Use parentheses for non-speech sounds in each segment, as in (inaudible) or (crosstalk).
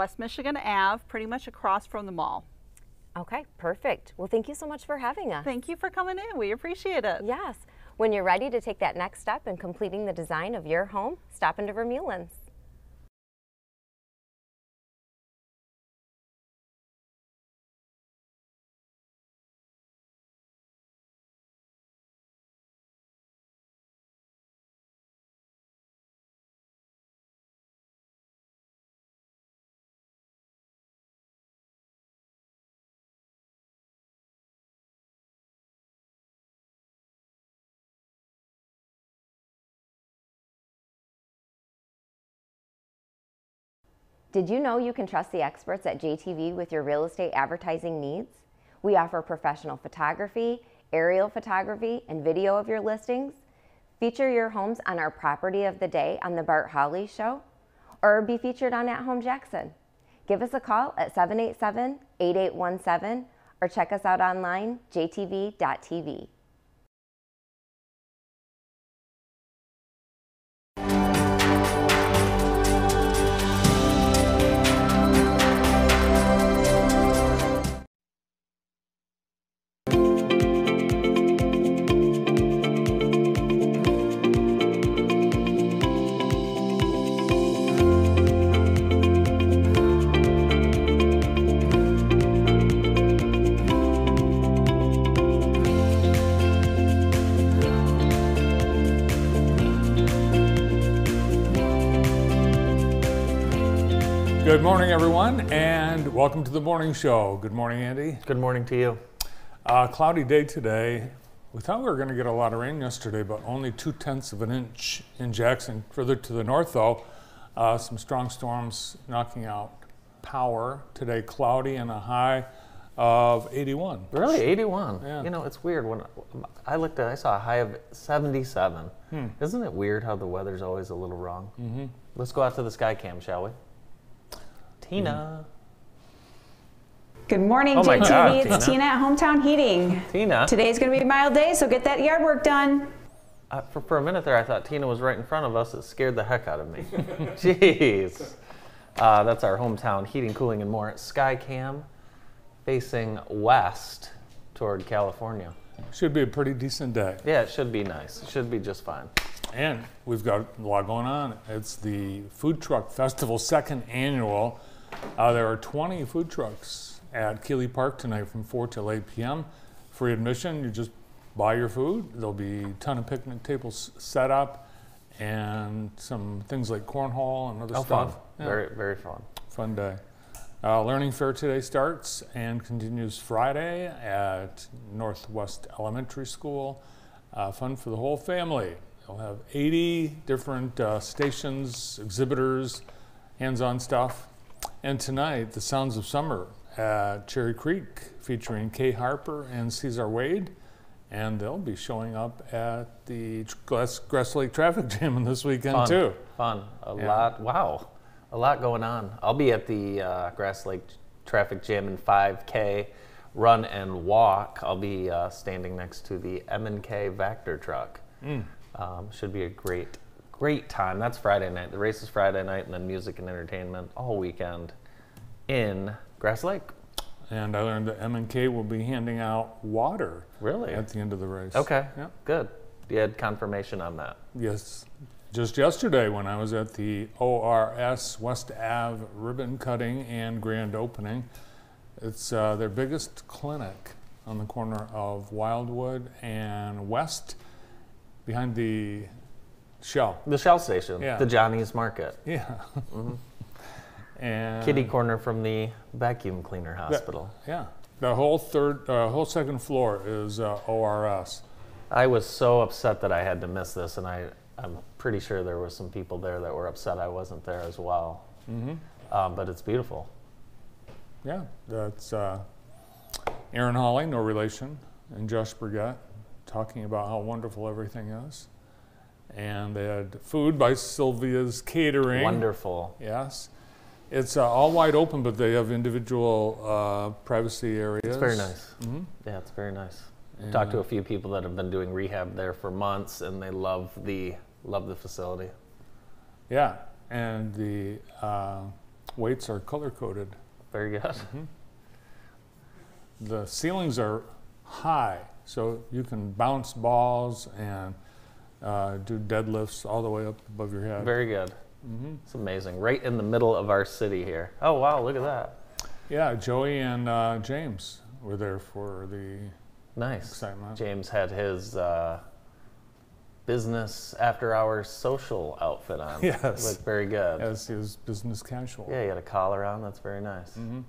West Michigan Ave, pretty much across from the mall. Okay, perfect. Well, thank you so much for having us. Thank you for coming in. We appreciate it. Yes. When you're ready to take that next step in completing the design of your home, stop into Vermeulen's. Did you know you can trust the experts at JTV with your real estate advertising needs? We offer professional photography, aerial photography, and video of your listings. Feature your homes on our property of the day on the Bart Hawley Show, or be featured on At Home Jackson. Give us a call at 787 8817 or check us out online, jtv.tv. morning, everyone, and welcome to the morning show. Good morning, Andy. Good morning to you. Uh, cloudy day today. We thought we were going to get a lot of rain yesterday, but only two tenths of an inch in Jackson. Further to the north, though, uh, some strong storms knocking out power. Today, cloudy and a high of 81. Really, 81. Yeah. You know, it's weird when I looked at. I saw a high of 77. Isn't it weird how the weather's always a little wrong? Mm-hmm. Let's go out to the sky cam, shall we? Tina. Good morning, Oh JTV. God, it's Tina. Tina at Hometown Heating. Tina. Today's going to be a mild day, so get that yard work done. Uh, for, for a minute there, I thought Tina was right in front of us. It scared the heck out of me. (laughs) Jeez. Uh, that's our hometown heating, cooling, and more. Skycam facing west toward California. Should be a pretty decent day. Yeah, it should be nice. It should be just fine. And we've got a lot going on. It's the Food Truck Festival, second annual. Uh, there are 20 food trucks at Keeley Park tonight from 4 till 8 p.m. Free admission. You just buy your food. There'll be a ton of picnic tables set up and some things like cornhole and other Oh, fun. stuff. Yeah, Very, very fun. fun day. Uh, Learning Fair today starts and continues Friday at Northwest Elementary School. Uh, fun for the whole family. They'll have 80 different uh, stations, exhibitors, hands on stuff. And tonight, The Sounds of Summer at Cherry Creek featuring Kay Harper and Cesar Wade. And they'll be showing up at the Grass, Grass Lake Traffic (laughs) Jam this weekend, Fun. too. Fun. A Yeah. lot. Wow. A lot going on. I'll be at the uh, Grass Lake Traffic Jam in 5K run and walk. I'll be uh, standing next to the M&K Vector truck. Mm. Um, should be a great, great time. That's Friday night. The race is Friday night, and then music and entertainment all weekend in Grass Lake. And I learned that M&K will be handing out water Really? at the end of the race. Okay. Yeah. Good. You had confirmation on that. Yes. Just yesterday, when I was at the ORS West Ave ribbon cutting and grand opening, it's uh, their biggest clinic on the corner of Wildwood and West, behind the Shell. The Shell Station, Yeah. the Johnny's Market, Yeah. (laughs) and kitty corner from the vacuum cleaner the- hospital. yeah. The whole third, uh, whole second floor is uh, ORS. I was so upset that I had to miss this, and I, I'm pretty sure there were some people there that were upset I wasn't there as well. Mm-hmm. Um, but it's beautiful. Yeah, that's uh, Aaron Hawley, no relation, and Josh Brigette talking about how wonderful everything is. And they had food by Sylvia's Catering. Wonderful. Yes. It's uh, all wide open, but they have individual uh, privacy areas. It's very nice. hmm Yeah, it's very nice. I've Talked to a few people that have been doing rehab there for months, and they love the love the facility. Yeah, and the uh, weights are color coded. Very good. The ceilings are high, so you can bounce balls and uh, do deadlifts all the way up above your head. Very good. It's amazing. Right in the middle of our city here. Oh wow, look at that. Yeah, Joey and uh, James were there for the Nice. excitement. James had his uh, business after hours social outfit on. (laughs) Yes. Looked very good. as his business casual. Yeah, he had a collar on. That's very nice. Mhm.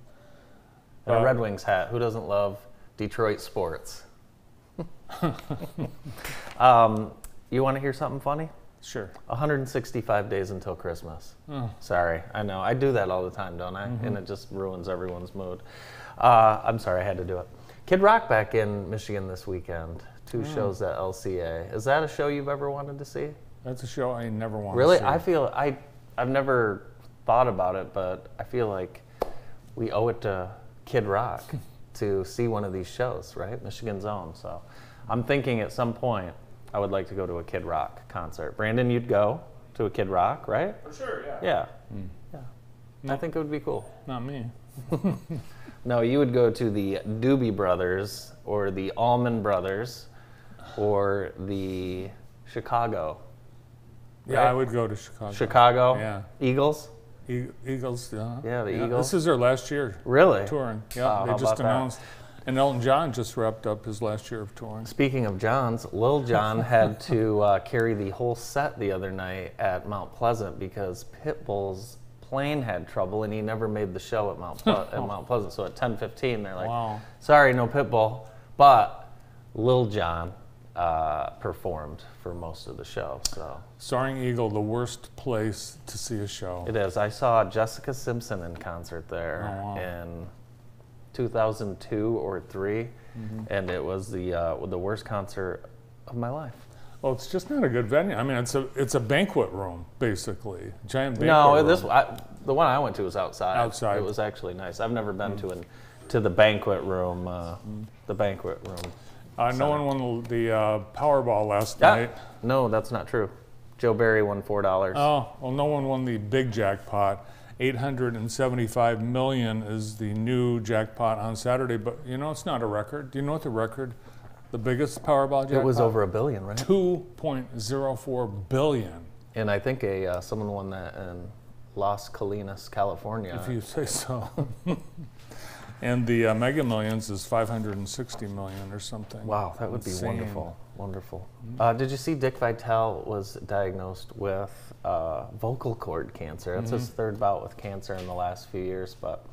And Uh, a Red Wings hat. Who doesn't love Detroit sports? (laughs) um, you want to hear something funny? Sure. 165 days until Christmas. Oh. Sorry, I know. I do that all the time, don't I? Mm-hmm. And it just ruins everyone's mood. Uh, I'm sorry, I had to do it. Kid Rock back in Michigan this weekend. Two hmm. shows at LCA. Is that a show you've ever wanted to see? That's a show I never want Really? to see. I feel I I've never thought about it, but I feel like we owe it to Kid Rock (laughs) to see one of these shows, right? Michigan's own. So I'm thinking at some point I would like to go to a Kid Rock concert. Brandon, you'd go to a Kid Rock, right? For sure, yeah. Yeah. Hmm. Yeah. I think it would be cool. Not me. (laughs) No, you would go to the Doobie Brothers or the Allman Brothers or the Chicago. Yeah, I would go to Chicago. Chicago Yeah. Eagles? E- Eagles, yeah. Yeah, the Eagles. This is their last year Really? touring. Oh, Yeah, they how just about that? And Elton John just wrapped up his last year of touring. Speaking of John's, Lil Jon (laughs) had to uh, carry the whole set the other night at Mount Pleasant because Pitbull's plane had trouble and he never made the show at Mount, Ple- at (laughs) Mount Pleasant. So at 10:15, they're like, Wow. "Sorry, no Pitbull," but Lil Jon uh, performed for most of the show. So Soaring Eagle, the worst place to see a show. it is. I saw Jessica Simpson in concert there Oh, wow. in 2002 or 3 Mm-hmm. and it was the uh, the worst concert of my life. Well, it's just not a good venue. I mean, it's a it's a banquet room basically, giant banquet No, room. this I, the one I went to was outside. Outside. It was actually nice. I've never been to an to the banquet room. Uh, Mm. the banquet room. Uh, no one won the, the uh, Powerball last Ah, night. no, that's not true. Joe Barry won four dollars. Oh, well, no one won the big jackpot. 875 million is the new jackpot on Saturday, but you know it's not a record. Do you know what the record, the biggest Powerball jackpot? it was over a billion, right? 2.04 billion, And I think a uh, someone won that in Las Colinas, California. if you say so. (laughs) and the uh, Mega Millions is 560 million or something. Wow, that would be wonderful. Wonderful. Uh, did you see Dick Vitale was diagnosed with uh, vocal cord cancer? That's his third bout with cancer in the last few years. But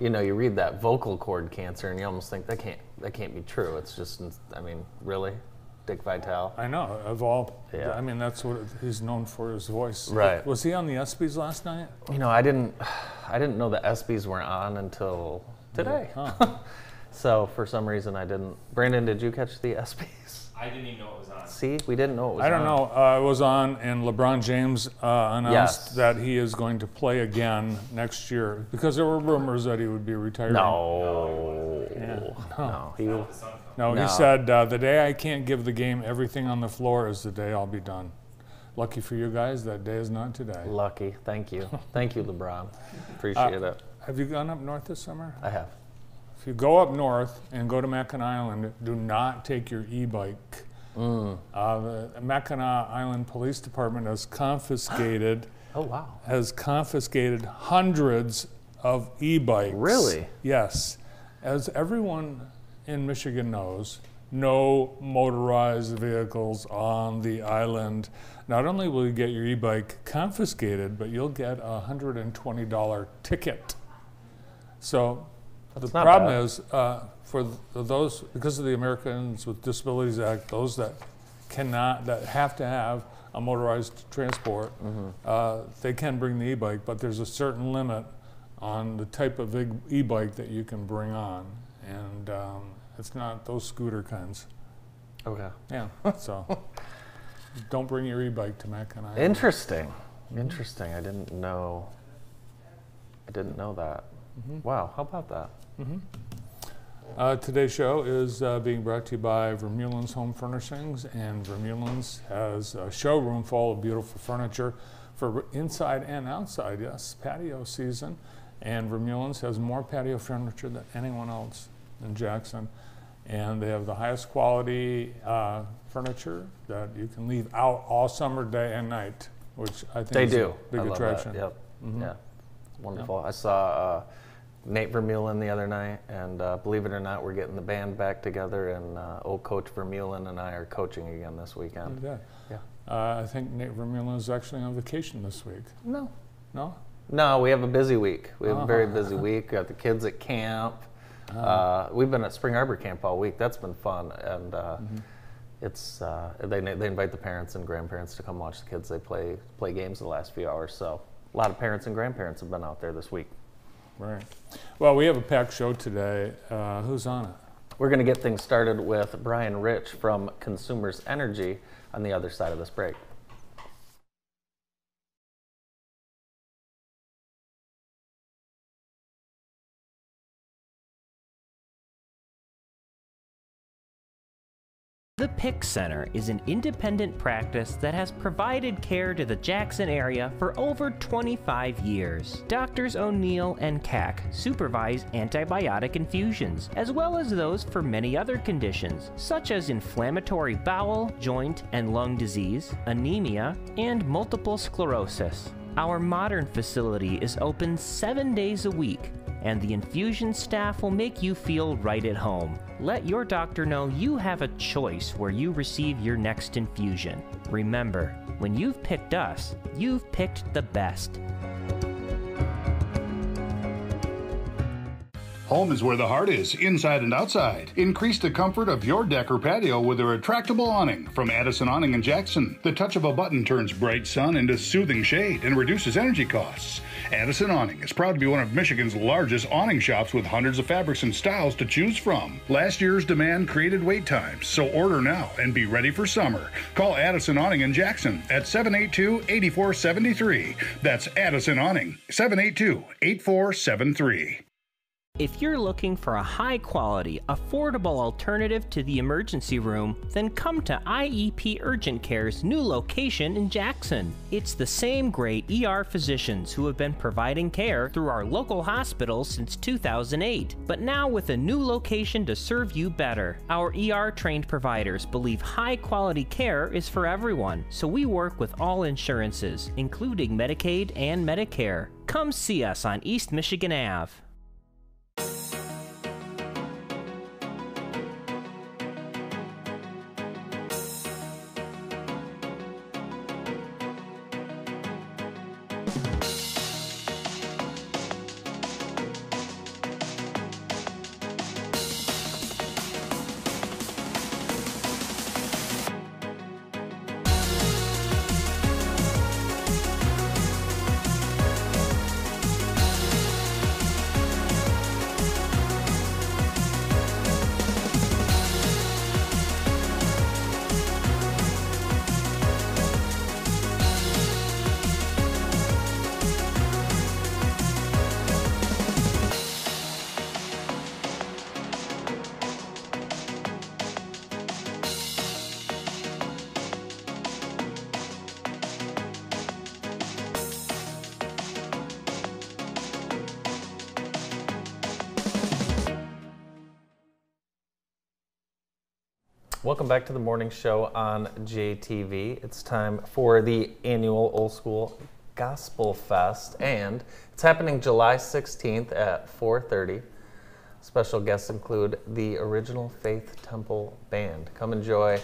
you know, you read that vocal cord cancer, and you almost think that can't that can't be true. It's just, I mean, really, Dick Vitale. I know, of all, Yeah. I mean, that's what he's known for his voice. Right. Was he on the ESPYs last night? You know, I didn't, I didn't know the ESPYS were on until today. Huh. (laughs) So for some reason, I didn't. Brandon, did you catch the ESPYS? I didn't even know it was on. See, we didn't know it was. On. I don't on. know. Uh, it was on, and LeBron James uh, announced Yes. that he is going to play again next year because there were rumors that he would be retiring. No. Yeah. No. He. No, No. he said uh, the day I can't give the game everything on the floor is the day I'll be done. Lucky for you guys, that day is not today. Lucky. Thank you. (laughs) Thank you, LeBron. Appreciate it. Have you gone up north this summer? I have. If you go up north and go to Mackinac Island, do not take your e-bike. Mm. Uh, the Mackinac Island Police Department has confiscated (gasps) Oh wow. has confiscated hundreds of e-bikes. Really? Yes. As everyone in Michigan knows, no motorized vehicles on the island. Not only will you get your e-bike confiscated, but you'll get a $120 ticket. So That's the not problem bad. is uh, for th- those because of the Americans with Disabilities Act, those that cannot that have to have a motorized transport, Mm-hmm. uh, they can bring the e-bike, but there's a certain limit on the type of e-bike that you can bring on, and um, it's not those scooter kinds. Okay. Yeah, so (laughs) don't bring your e-bike to Mackinac. Interesting. Interesting. I didn't know. I didn't know that. Wow. How about that? Uh, today's show is uh, being brought to you by Vermeulen's Home Furnishings, and Vermeulen's has a showroom full of beautiful furniture for inside and outside, yes, patio season. And Vermeulen's has more patio furniture than anyone else in Jackson. And they have the highest quality uh, furniture that you can leave out all summer, day and night, which I think They is do. a big I love attraction. That. Yep. Yeah. It's wonderful. I saw uh, Nate Vermeulen the other night, and uh, believe it or not, we're getting the band back together, and uh, old coach Vermeulen and I are coaching again this weekend. Yeah. Yeah. Uh, I think Nate Vermeulen is actually on vacation this week. No. No? No, we have a busy week. We have a very Uh-huh. busy week. We Got the kids at camp. Uh, we've been at Spring Arbor Camp all week. That's been fun, and uh, Mm-hmm. it's uh, they they invite the parents and grandparents to come watch the kids. They play play games the last few hours. So a lot of parents and grandparents have been out there this week. Right. Well, we have a packed show today. Uh, who's on it? We're going to get things started with Brian Rich from Consumers Energy on the other side of this break. PIC Center is an independent practice that has provided care to the Jackson area for over 25 years. Doctors O'Neill and Cack supervise antibiotic infusions, as well as those for many other conditions, such as inflammatory bowel, joint, and lung disease, anemia, and multiple sclerosis. Our modern facility is open seven days a week and the infusion staff will make you feel right at home. Let your doctor know you have a choice where you receive your next infusion. Remember, when you've picked us, you've picked the best. Home is where the heart is, inside and outside. Increase the comfort of your deck or patio with a retractable awning from Addison Awning in Jackson. The touch of a button turns bright sun into soothing shade and reduces energy costs. Addison Awning is proud to be one of Michigan's largest awning shops with hundreds of fabrics and styles to choose from. Last year's demand created wait times, so order now and be ready for summer. Call Addison Awning in Jackson at 782 8473. That's Addison Awning, 782 8473. If you're looking for a high quality, affordable alternative to the emergency room, then come to IEP Urgent Care's new location in Jackson. It's the same great ER physicians who have been providing care through our local hospitals since 2008, but now with a new location to serve you better. Our ER trained providers believe high quality care is for everyone, so we work with all insurances, including Medicaid and Medicare. Come see us on East Michigan Ave. Welcome back to the morning show on JTV. It's time for the annual Old School Gospel Fest, and it's happening July 16th at 4:30. Special guests include the Original Faith Temple Band. Come enjoy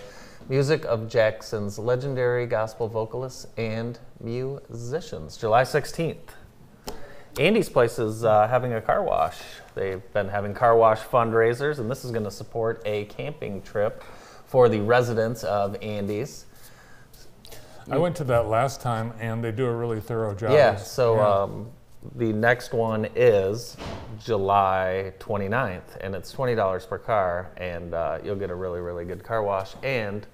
music of Jackson's legendary gospel vocalists and musicians. July 16th. Andy's Place is uh, having a car wash. They've been having car wash fundraisers, and this is going to support a camping trip for the residents of Andy's. I went to that last time, and they do a really thorough job. Yeah, so Yeah. Um, the next one is July 29th, and it's $20 per car, and uh, you'll get a really, really good car wash and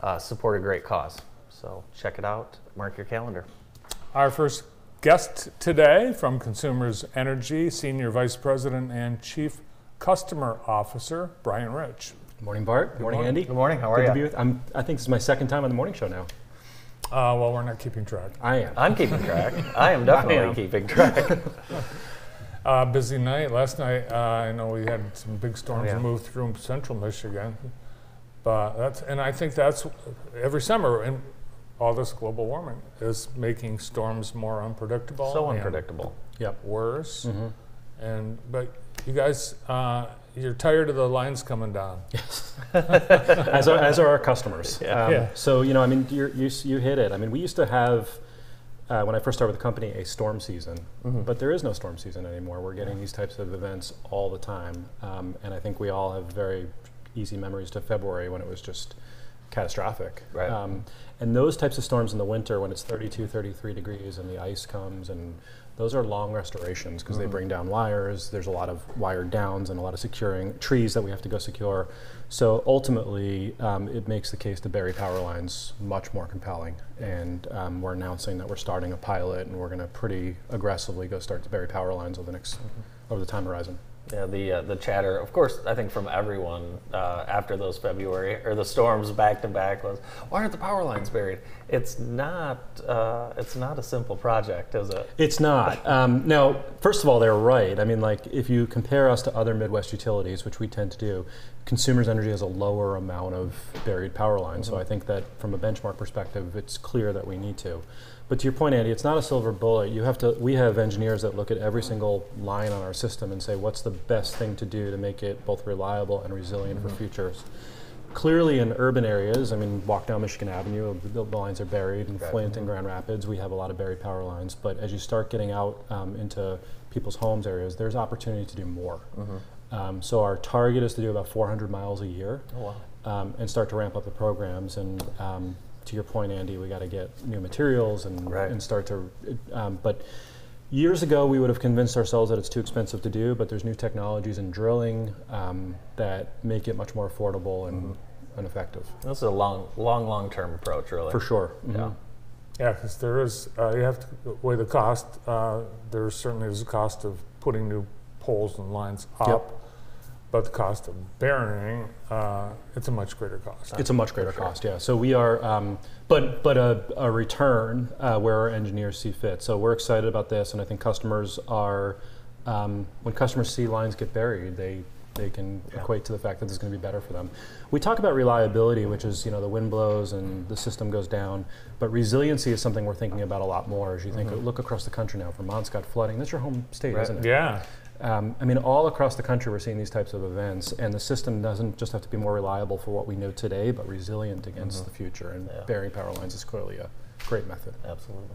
uh, support a great cause. So check it out, mark your calendar. Our first guest today from Consumers Energy, Senior Vice President and Chief Customer Officer, Brian Rich. Good morning, Bart. Good morning, morning. Andy. Good morning, how are you? Good ya? to be with. I'm. I think this is my second time on the morning show now. Uh, well, we're not keeping track. I am. I'm keeping track. (laughs) I am definitely am. keeping track. (laughs) Uh, busy night. Last night, uh, I know we had some big storms yeah. move through central Michigan, but that's and I think that's every summer and all this global warming is making storms more unpredictable. so unpredictable. Yep. Worse. Mm-hmm. And but you guys, uh, you're tired of the lines coming down. (laughs) as, are, as are our customers. Yeah. Um, Yeah. So you know, I mean, you're, you you hit it. I mean, we used to have uh, when I first started with the company a storm season, but there is no storm season anymore. We're getting these types of events all the time, um, and I think we all have very easy memories to February when it was just catastrophic. Right. Um, and those types of storms in the winter when it's 32, 33 degrees and the ice comes and those are long restorations because they bring down wires. There's a lot of wire downs and a lot of securing trees that we have to go secure. So ultimately, um, it makes the case to bury power lines much more compelling. And um, we're announcing that we're starting a pilot and we're going to pretty aggressively go start to bury power lines over the next over the time horizon. Yeah, the uh, the chatter, of course, I think from everyone uh, after those February or the storms back to back was, why aren't the power lines buried? It's not. Uh, it's not a simple project, is it? It's not. Um, now, first of all, they're right. I mean, like, if you compare us to other Midwest utilities, which we tend to do, Consumers Energy has a lower amount of buried power lines. So I think that from a benchmark perspective, it's clear that we need to. But to your point, Andy, it's not a silver bullet. You have to. We have engineers that look at every single line on our system and say, what's the best thing to do to make it both reliable and resilient for futures. Clearly, in urban areas, I mean, walk down Michigan Avenue, the, lines are buried. In Flint and Grand Rapids, we have a lot of buried power lines. But as you start getting out um, into people's homes areas, there's opportunity to do more. Um, so our target is to do about 400 miles a year, Oh, um, and start to ramp up the programs. And um, to your point, Andy, we got to get new materials and Right. and start to. Um, but years ago, we would have convinced ourselves that it's too expensive to do. But there's new technologies in drilling um, that make it much more affordable and, and effective. This is a long, long, long term approach, really. For sure. Mhm. Yeah. Yeah, because there is, uh, you have to weigh the cost. Uh, there certainly is a cost of putting new poles and lines up, Yep. But the cost of burying, uh, it's a much greater cost. It's a much greater cost, yeah. So we are, um, but but a, a return uh, where our engineers see fit. So we're excited about this, and I think customers are, um, when customers see lines get buried, they they can equate to the fact that this is going to be better for them. We talk about reliability, which is you know the wind blows and the system goes down, but resiliency is something we're thinking about a lot more. As you think, look across the country now. Vermont's got flooding. That's your home state, Right. isn't it? Yeah, Um, I mean, all across the country, we're seeing these types of events, and the system doesn't just have to be more reliable for what we know today, but resilient against the future. And Yeah. burying power lines is clearly a great method. Absolutely.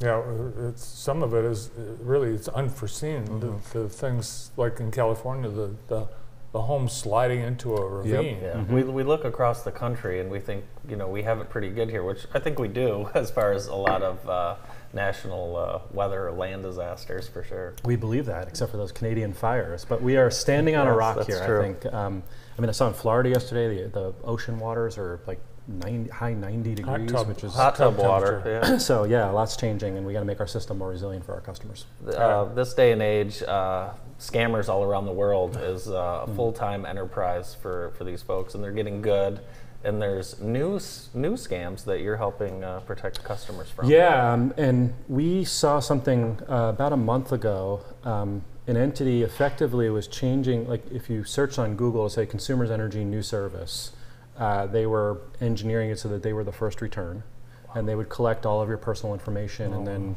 yeah. uh, It's some of it is uh, really it's unforeseen. The, the things like in California, the the, the home sliding into a ravine. Yeah, we, we look across the country and we think, you know, we have it pretty good here, which I think we do (laughs) as far as a lot of uh, national uh, weather or land disasters for sure. We believe that, except for those Canadian fires. But we are standing on a rock that's here. true. I think. Um, I mean, I saw in Florida yesterday, the, the ocean waters are like 90, high 90 degrees, tub- which is Hot tub tub water. Yeah. (coughs) so yeah, a lots changing, and we got to make our system more resilient for our customers. uh, this day and age, uh, scammers all around the world is uh, a full-time enterprise for, for these folks, and they're getting good. And there's new new scams that you're helping uh, protect customers from. Yeah, um, and we saw something uh, about a month ago. Um, an entity effectively was changing, like if you search on Google, to say Consumers Energy New Service, uh, they were engineering it so that they were the first return. And they would collect all of your personal information and then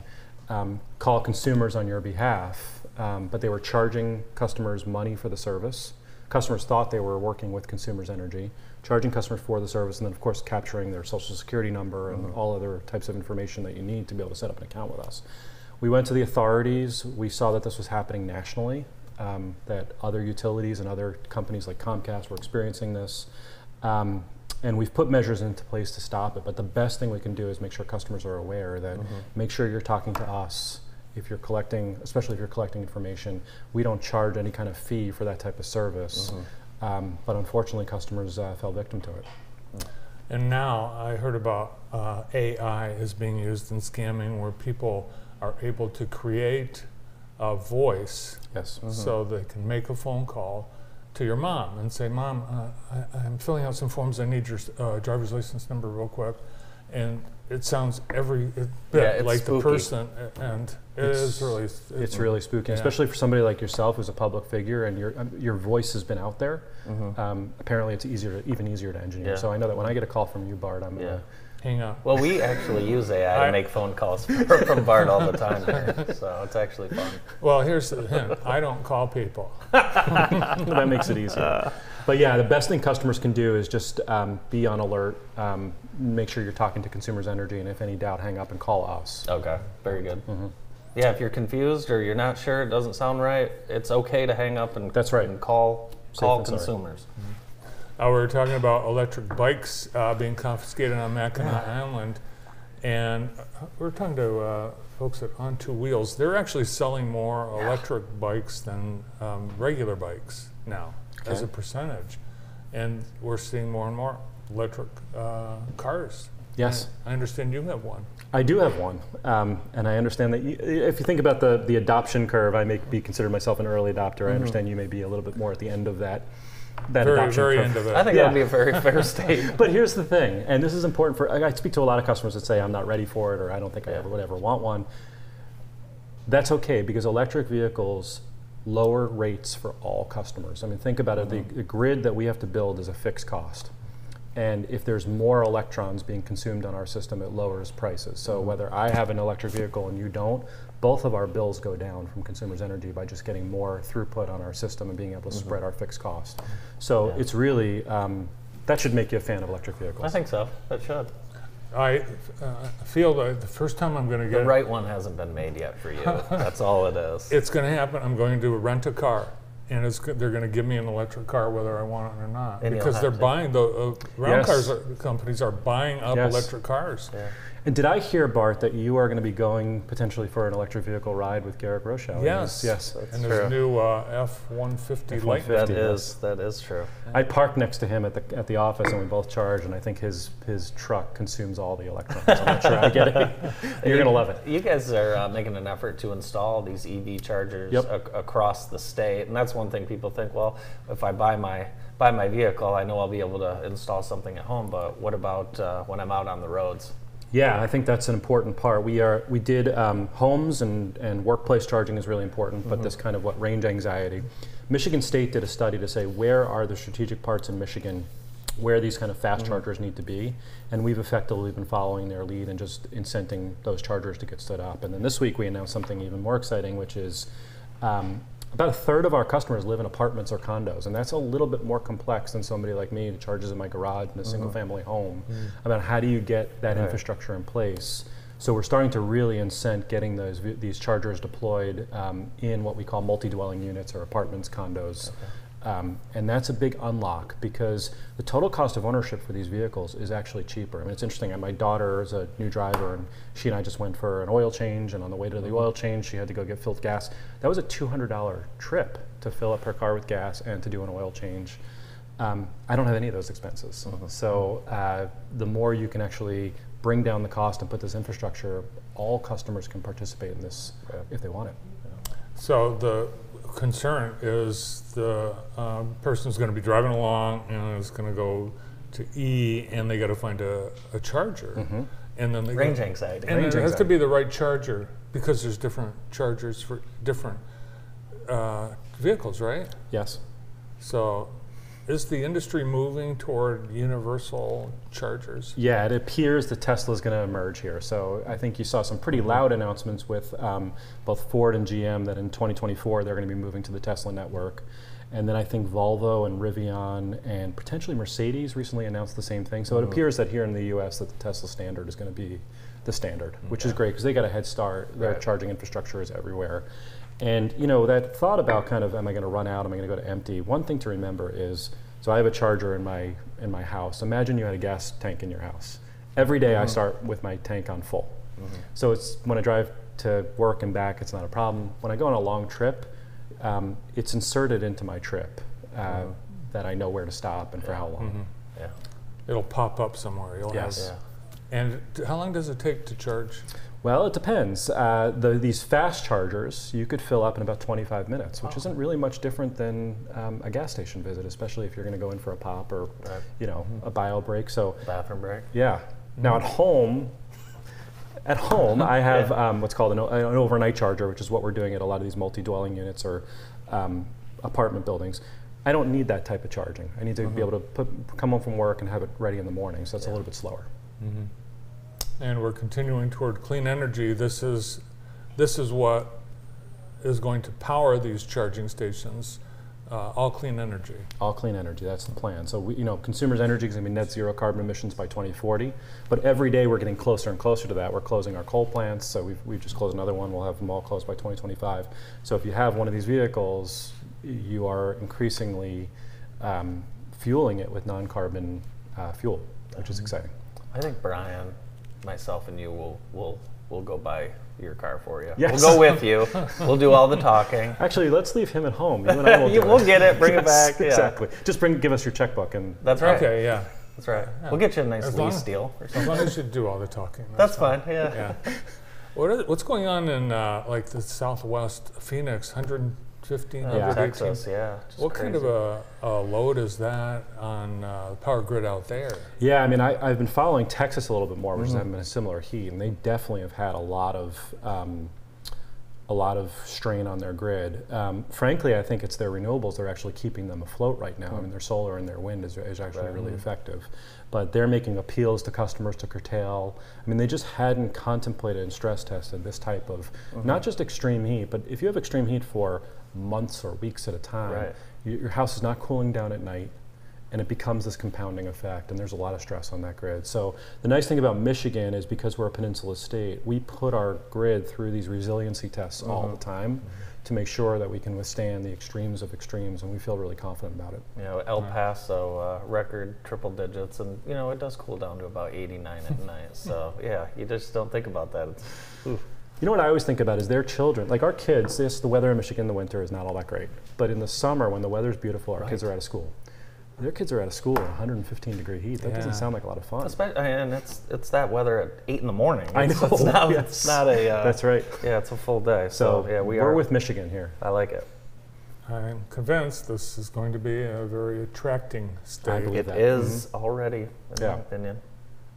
um, call consumers on your behalf. Um, but they were charging customers money for the service. Customers thought they were working with Consumers Energy, charging customers for the service, and then, of course, capturing their social security number and all other types of information that you need to be able to set up an account with us. We went to the authorities. We saw that this was happening nationally, um, that other utilities and other companies like Comcast were experiencing this. Um, and we've put measures into place to stop it. But the best thing we can do is make sure customers are aware that make sure you're talking to us if you're collecting, especially if you're collecting information. We don't charge any kind of fee for that type of service. Um, but unfortunately, customers uh, fell victim to it. And now I heard about uh, AI is being used in scamming where people are able to create a voice Yes. so they can make a phone call to your mom and say, Mom, uh, I, I'm filling out some forms. I need your uh, driver's license number real quick. and it sounds every bit Yeah, like the person, and it is It's- really. It's really spooky, Yeah. especially for somebody like yourself who's a public figure and your um, your voice has been out there. Um, apparently, it's easier, to, even easier to engineer. Yeah. So I know that when I get a call from you, Bart, I'm Yeah. gonna, Hang up. Well, we actually use AI I- to make phone calls (laughs) from Bart all the time here, so it's actually fun. Well, here's the hint. I don't call people. (laughs) that makes it easier. But yeah, the best thing customers can do is just um, be on alert. Um, make sure you're talking to Consumers Energy, and if any doubt, hang up and call us. Okay, very good. Yeah, if you're confused or you're not sure, it doesn't sound right, it's okay to hang up and That's right. and call Safe call and sorry. consumers. Uh, we were talking about electric bikes uh, being confiscated on Mackinac Island, and uh, we are talking to uh, folks at On Two Wheels. They're actually selling more electric bikes than um, regular bikes now, as a percentage, and we're seeing more and more electric uh, cars. Yes. I understand you have one. I do have one, um, and I understand that you, if you think about the, the adoption curve, I may be considered myself an early adopter. I understand you may be a little bit more at the end of that. That Very, adoption very curve. end of it. I think Yeah. that would be a very (laughs) fair statement. But here's the thing, and this is important for. I I speak to a lot of customers that say I'm not ready for it, or I don't think I ever would ever want one. That's okay because electric vehicles lower rates for all customers. I mean, think about it. The, the grid that we have to build is a fixed cost, and if there's more electrons being consumed on our system, it lowers prices. So whether I have an electric vehicle and you don't, both of our bills go down from consumers' energy by just getting more throughput on our system and being able to spread our fixed cost. So it's really um, that should make you a fan of electric vehicles. I think so. That should. I uh, feel that the first time I'm going to get The right one hasn't been made yet for you. (laughs) That's all it is. it's going to happen. I'm going to rent a car, and it's go- they're going to give me an electric car whether I want it or not, And because they're to. buying the uh, round Yes. cars. Are, companies are buying up Yes. electric cars. Yeah. And did I hear, Bart, that you are going to be going potentially for an electric vehicle ride with Garrick Rochow? Yes. Yes. and there's a new uh, F-150 Lightning. That 50, is that is true. I parked next to him at the at the office, and we both charge. And I think his his truck consumes all the electrons. I'm not sure I get it. You're going to love it. You guys are uh, making an effort to install these EV chargers Yep. ac- across the state, and that's one thing people think. Well, if I buy my buy my vehicle, I know I'll be able to install something at home. But what about uh, when I'm out on the roads? Yeah, I think that's an important part. We are we did um, homes and, and workplace charging is really important, but this kind of what range anxiety. Michigan State did a study to say where are the strategic parts in Michigan where these kind of fast chargers need to be, and we've effectively been following their lead and just incenting those chargers to get stood up. And then this week we announced something even more exciting, which is um, about a third of our customers live in apartments or condos, and that's a little bit more complex than somebody like me who charges in my garage in a single family home. About how do you get that infrastructure in place? So we're starting to really incent getting those these chargers deployed um, in what we call multi-dwelling units or apartments, condos. Um, and that's a big unlock because the total cost of ownership for these vehicles is actually cheaper. I mean, it's interesting. uh, My daughter is a new driver, and she and I just went for an oil change. And on the way to the oil change, she had to go get filled gas. That was a $200 trip to fill up her car with gas and to do an oil change. Um, I don't have any of those expenses. So uh, the more you can actually bring down the cost and put this infrastructure, all customers can participate in this if they want it. So the concern is the um, person's going to be driving along and is going to go to E, and they got to find a, a charger, and then they Range go, anxiety. and Range it has to be the right charger because there's different chargers for different uh, vehicles, right? Yes. So, is the industry moving toward universal chargers? Yeah, it appears that Tesla is going to emerge here. So I think you saw some pretty loud announcements with um, both Ford and GM that in 2024 they're going to be moving to the Tesla network. And then I think Volvo and Rivian and potentially Mercedes recently announced the same thing. So it appears that here in the US that the Tesla standard is going to be the standard, which is great because they got a head start. Their Right. charging infrastructure is everywhere. And you know that thought about kind of am I going to run out? Am I going to go to empty? One thing to remember is so I have a charger in my in my house. Imagine you had a gas tank in your house. Every day I start with my tank on full. So it's when I drive to work and back, it's not a problem. When I go on a long trip, um, it's inserted into my trip uh, that I know where to stop and for how long. Yeah. It'll pop up somewhere. You'll Yes. Have, Yeah. and how long does it take to charge? Well, it depends. Uh, the, these fast chargers you could fill up in about 25 minutes, which isn't really much different than um, a gas station visit, especially if you're going to go in for a pop or Right. you know a bio break. So Bathroom break. yeah, Now at home, at home I (laughs) have um, what's called an, an overnight charger, which is what we're doing at a lot of these multi-dwelling units or um, apartment buildings. I don't need that type of charging. I need to be able to put, come home from work and have it ready in the morning, so it's a little bit slower. And we're continuing toward clean energy. This is, this is what is going to power these charging stations, uh, all clean energy. All clean energy, that's the plan. So, we, you know, consumers' energy is going to be net zero carbon emissions by 2040. But every day we're getting closer and closer to that. We're closing our coal plants, so we've, we've just closed another one. We'll have them all closed by 2025. So, if you have one of these vehicles, you are increasingly um, fueling it with non carbon uh, fuel, which is exciting. I think Brian, myself and you will will will go buy your car for you. Yes. We'll go with you. We'll do all the talking. (laughs) Actually, let's leave him at home. You and I will (laughs) you, we'll it. get it. Bring yes, it back. Yeah. Exactly. Just bring, give us your checkbook, and that's right. Okay, yeah. That's right. Yeah. We'll get you a nice as lease deal. As long as you do all the talking. That's, that's fine. fine. Yeah. yeah. What is, what's going on in uh, like the Southwest Phoenix? Hundred 1500 yeah. Texas, yeah. What crazy. kind of a, a, load is that on uh, the power grid out there? Yeah, I mean, I, have been following Texas a little bit more, which mm-hmm. has been a similar heat, and they definitely have had a lot of um, a lot of strain on their grid. Um, frankly, I think it's their renewables that are actually keeping them afloat right now. Mm-hmm. I mean, their solar and their wind is, is actually right. really mm-hmm. effective. But they're making appeals to customers to curtail. I mean, they just hadn't contemplated and stress tested this type of not just extreme heat, but if you have extreme heat for months or weeks at a time, Right. y- your house is not cooling down at night and it becomes this compounding effect and there's a lot of stress on that grid so the nice thing about michigan is because we're a peninsula state we put our grid through these resiliency tests all the time to make sure that we can withstand the extremes of extremes and we feel really confident about it You know, El Paso uh, record triple digits, and you know it does cool down to about 89 at night. So (laughs) yeah, you just don't think about that. It's, oof. you know what i always think about is their children like our kids this the weather in michigan in the winter is not all that great but in the summer when the weather's beautiful our kids are out of school their kids are out of school in 115 degree heat that Yeah. doesn't sound like a lot of fun Espe- and it's it's that weather at eight in the morning. I know, (laughs) It's not, yes. it's not a. Uh, that's right Yeah, it's a full day. So, so yeah, we are are with michigan here I like it. I'm convinced this is going to be a very attracting state. believe It that. is already, in Yeah. my opinion.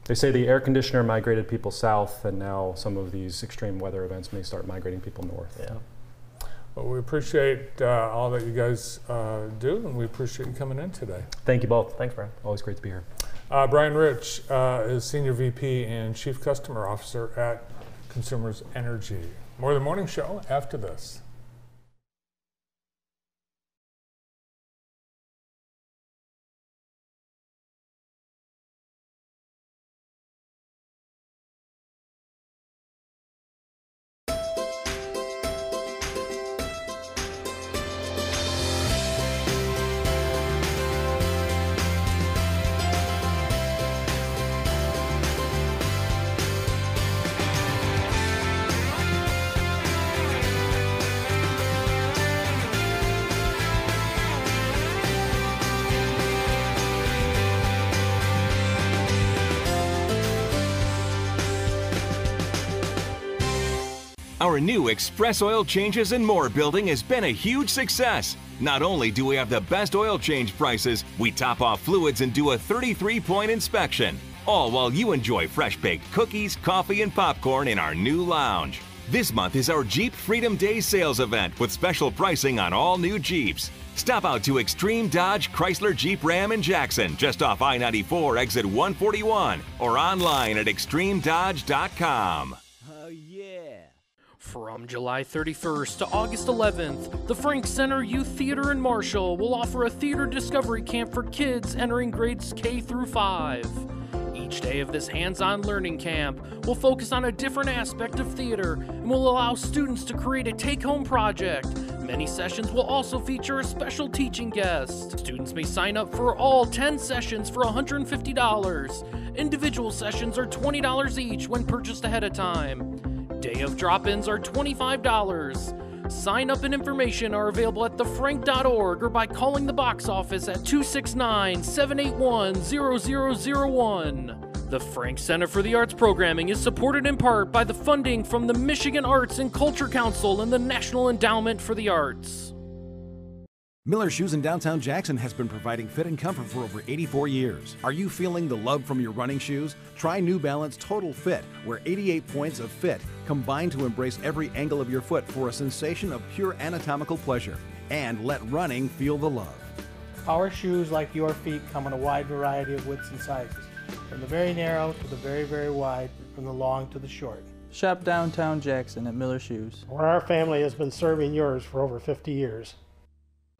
They say the air conditioner migrated people south, and now some of these extreme weather events may start migrating people north. Yeah. Well, we appreciate uh, all that you guys uh, do, and we appreciate you coming in today. Thank you both. Thanks, Brian. Always great to be here. Uh, Brian Rich uh, is Senior VP and Chief Customer Officer at Consumers Energy. More of the morning show after this. New Express Oil Changes and More building has been a huge success. Not only do we have the best oil change prices, we top off fluids and do a 33 point inspection. All while you enjoy fresh baked cookies, coffee, and popcorn in our new lounge. This month is our Jeep Freedom Day sales event with special pricing on all new Jeeps. Stop out to Extreme Dodge Chrysler Jeep Ram in Jackson, just off I 94 exit 141, or online at extremedodge.com. From July 31st to August 11th, the Frank Center Youth Theater in Marshall will offer a theater discovery camp for kids entering grades K through 5. Each day of this hands on learning camp will focus on a different aspect of theater and will allow students to create a take home project. Many sessions will also feature a special teaching guest. Students may sign up for all 10 sessions for $150. Individual sessions are $20 each when purchased ahead of time. Day of drop ins are $25. Sign up and information are available at thefrank.org or by calling the box office at 269 781 0001. The Frank Center for the Arts Programming is supported in part by the funding from the Michigan Arts and Culture Council and the National Endowment for the Arts. Miller Shoes in downtown Jackson has been providing fit and comfort for over 84 years. Are you feeling the love from your running shoes? Try New Balance Total Fit, where 88 points of fit combine to embrace every angle of your foot for a sensation of pure anatomical pleasure. And let running feel the love. Our shoes, like your feet, come in a wide variety of widths and sizes, from the very narrow to the very, very wide, from the long to the short. Shop downtown Jackson at Miller Shoes. Where our family has been serving yours for over 50 years.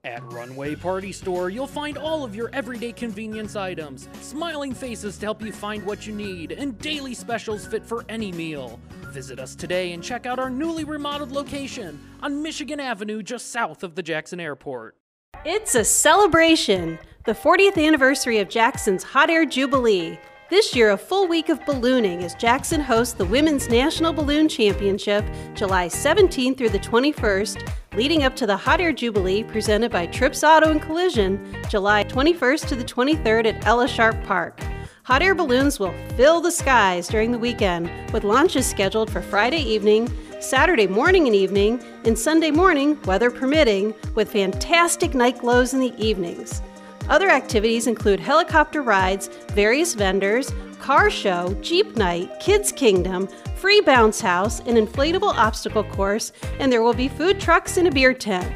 At Runway Party Store, you'll find all of your everyday convenience items, smiling faces to help you find what you need, and daily specials fit for any meal. Visit us today and check out our newly remodeled location on Michigan Avenue just south of the Jackson Airport. It's a celebration! The 40th anniversary of Jackson's Hot Air Jubilee. This year, a full week of ballooning as Jackson hosts the Women's National Balloon Championship July 17th through the 21st, leading up to the Hot Air Jubilee presented by Tripp's Auto and Collision July 21st to the 23rd at Ella Sharp Park. Hot air balloons will fill the skies during the weekend, with launches scheduled for Friday evening, Saturday morning and evening, and Sunday morning, weather permitting, with fantastic night glows in the evenings. Other activities include helicopter rides, various vendors, car show, Jeep night, Kids Kingdom, free bounce house, an inflatable obstacle course, and there will be food trucks and a beer tent.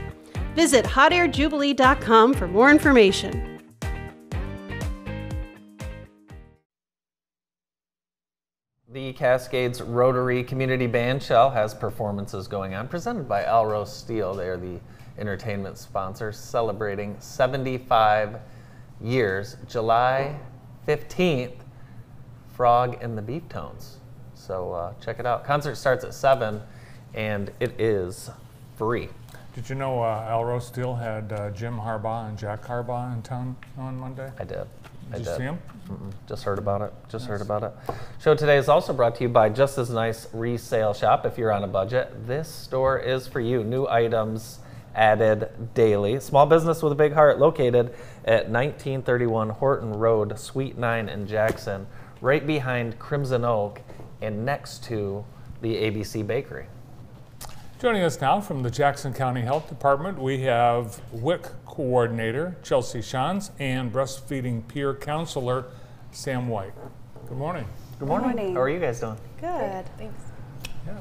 Visit hotairjubilee.com for more information. The Cascades Rotary Community Band Shell has performances going on, presented by Alro Steel. They are the entertainment sponsor, celebrating 75 years. July 15th, Frog and the Beeftones. So uh, check it out. Concert starts at 7 and it is free. Did you know uh, Steel had uh, Jim Harbaugh and Jack Harbaugh in town on Monday? I did. I Did you did. see him? Mm-mm. Just heard about it. Just heard about it. Show today is also brought to you by Just As Nice Resale Shop. If you're on a budget, this store is for you. New items added daily. Small business with a big heart located at 1931 Horton Road, Suite 9 in Jackson, right behind Crimson Oak and next to the ABC Bakery. Joining us now from the Jackson County Health Department, we have WIC Coordinator Chelsea Shans and Breastfeeding Peer Counselor Sam White. Good morning. Good morning. morning. How are you guys doing? Good, thanks. Yeah.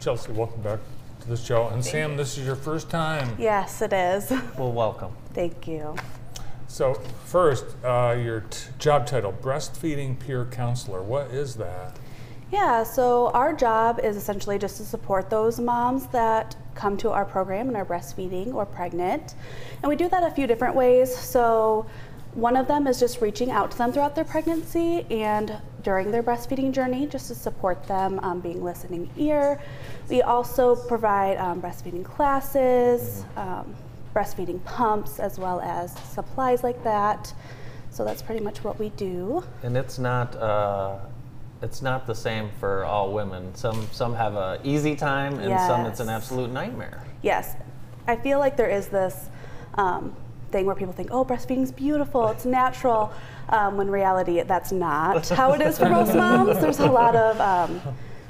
Chelsea, welcome back to the show. And Sam, this is your first time. Yes, it is. Well, welcome. Thank you. So, first, uh, your t- job title, Breastfeeding Peer Counselor. What is that? Yeah, so our job is essentially just to support those moms that come to our program and are breastfeeding or pregnant. And we do that a few different ways. So, one of them is just reaching out to them throughout their pregnancy and during their breastfeeding journey, just to support them um, being listening ear. We also provide um, breastfeeding classes, um, breastfeeding pumps, as well as supplies like that. So that's pretty much what we do. And it's not uh, it's not the same for all women. Some some have a easy time, and some it's an absolute nightmare. Yes, I feel like there is this um, thing where people think, oh, breastfeeding's beautiful, it's natural, um, when reality that's not how it is for most (laughs) moms. There's a lot of um,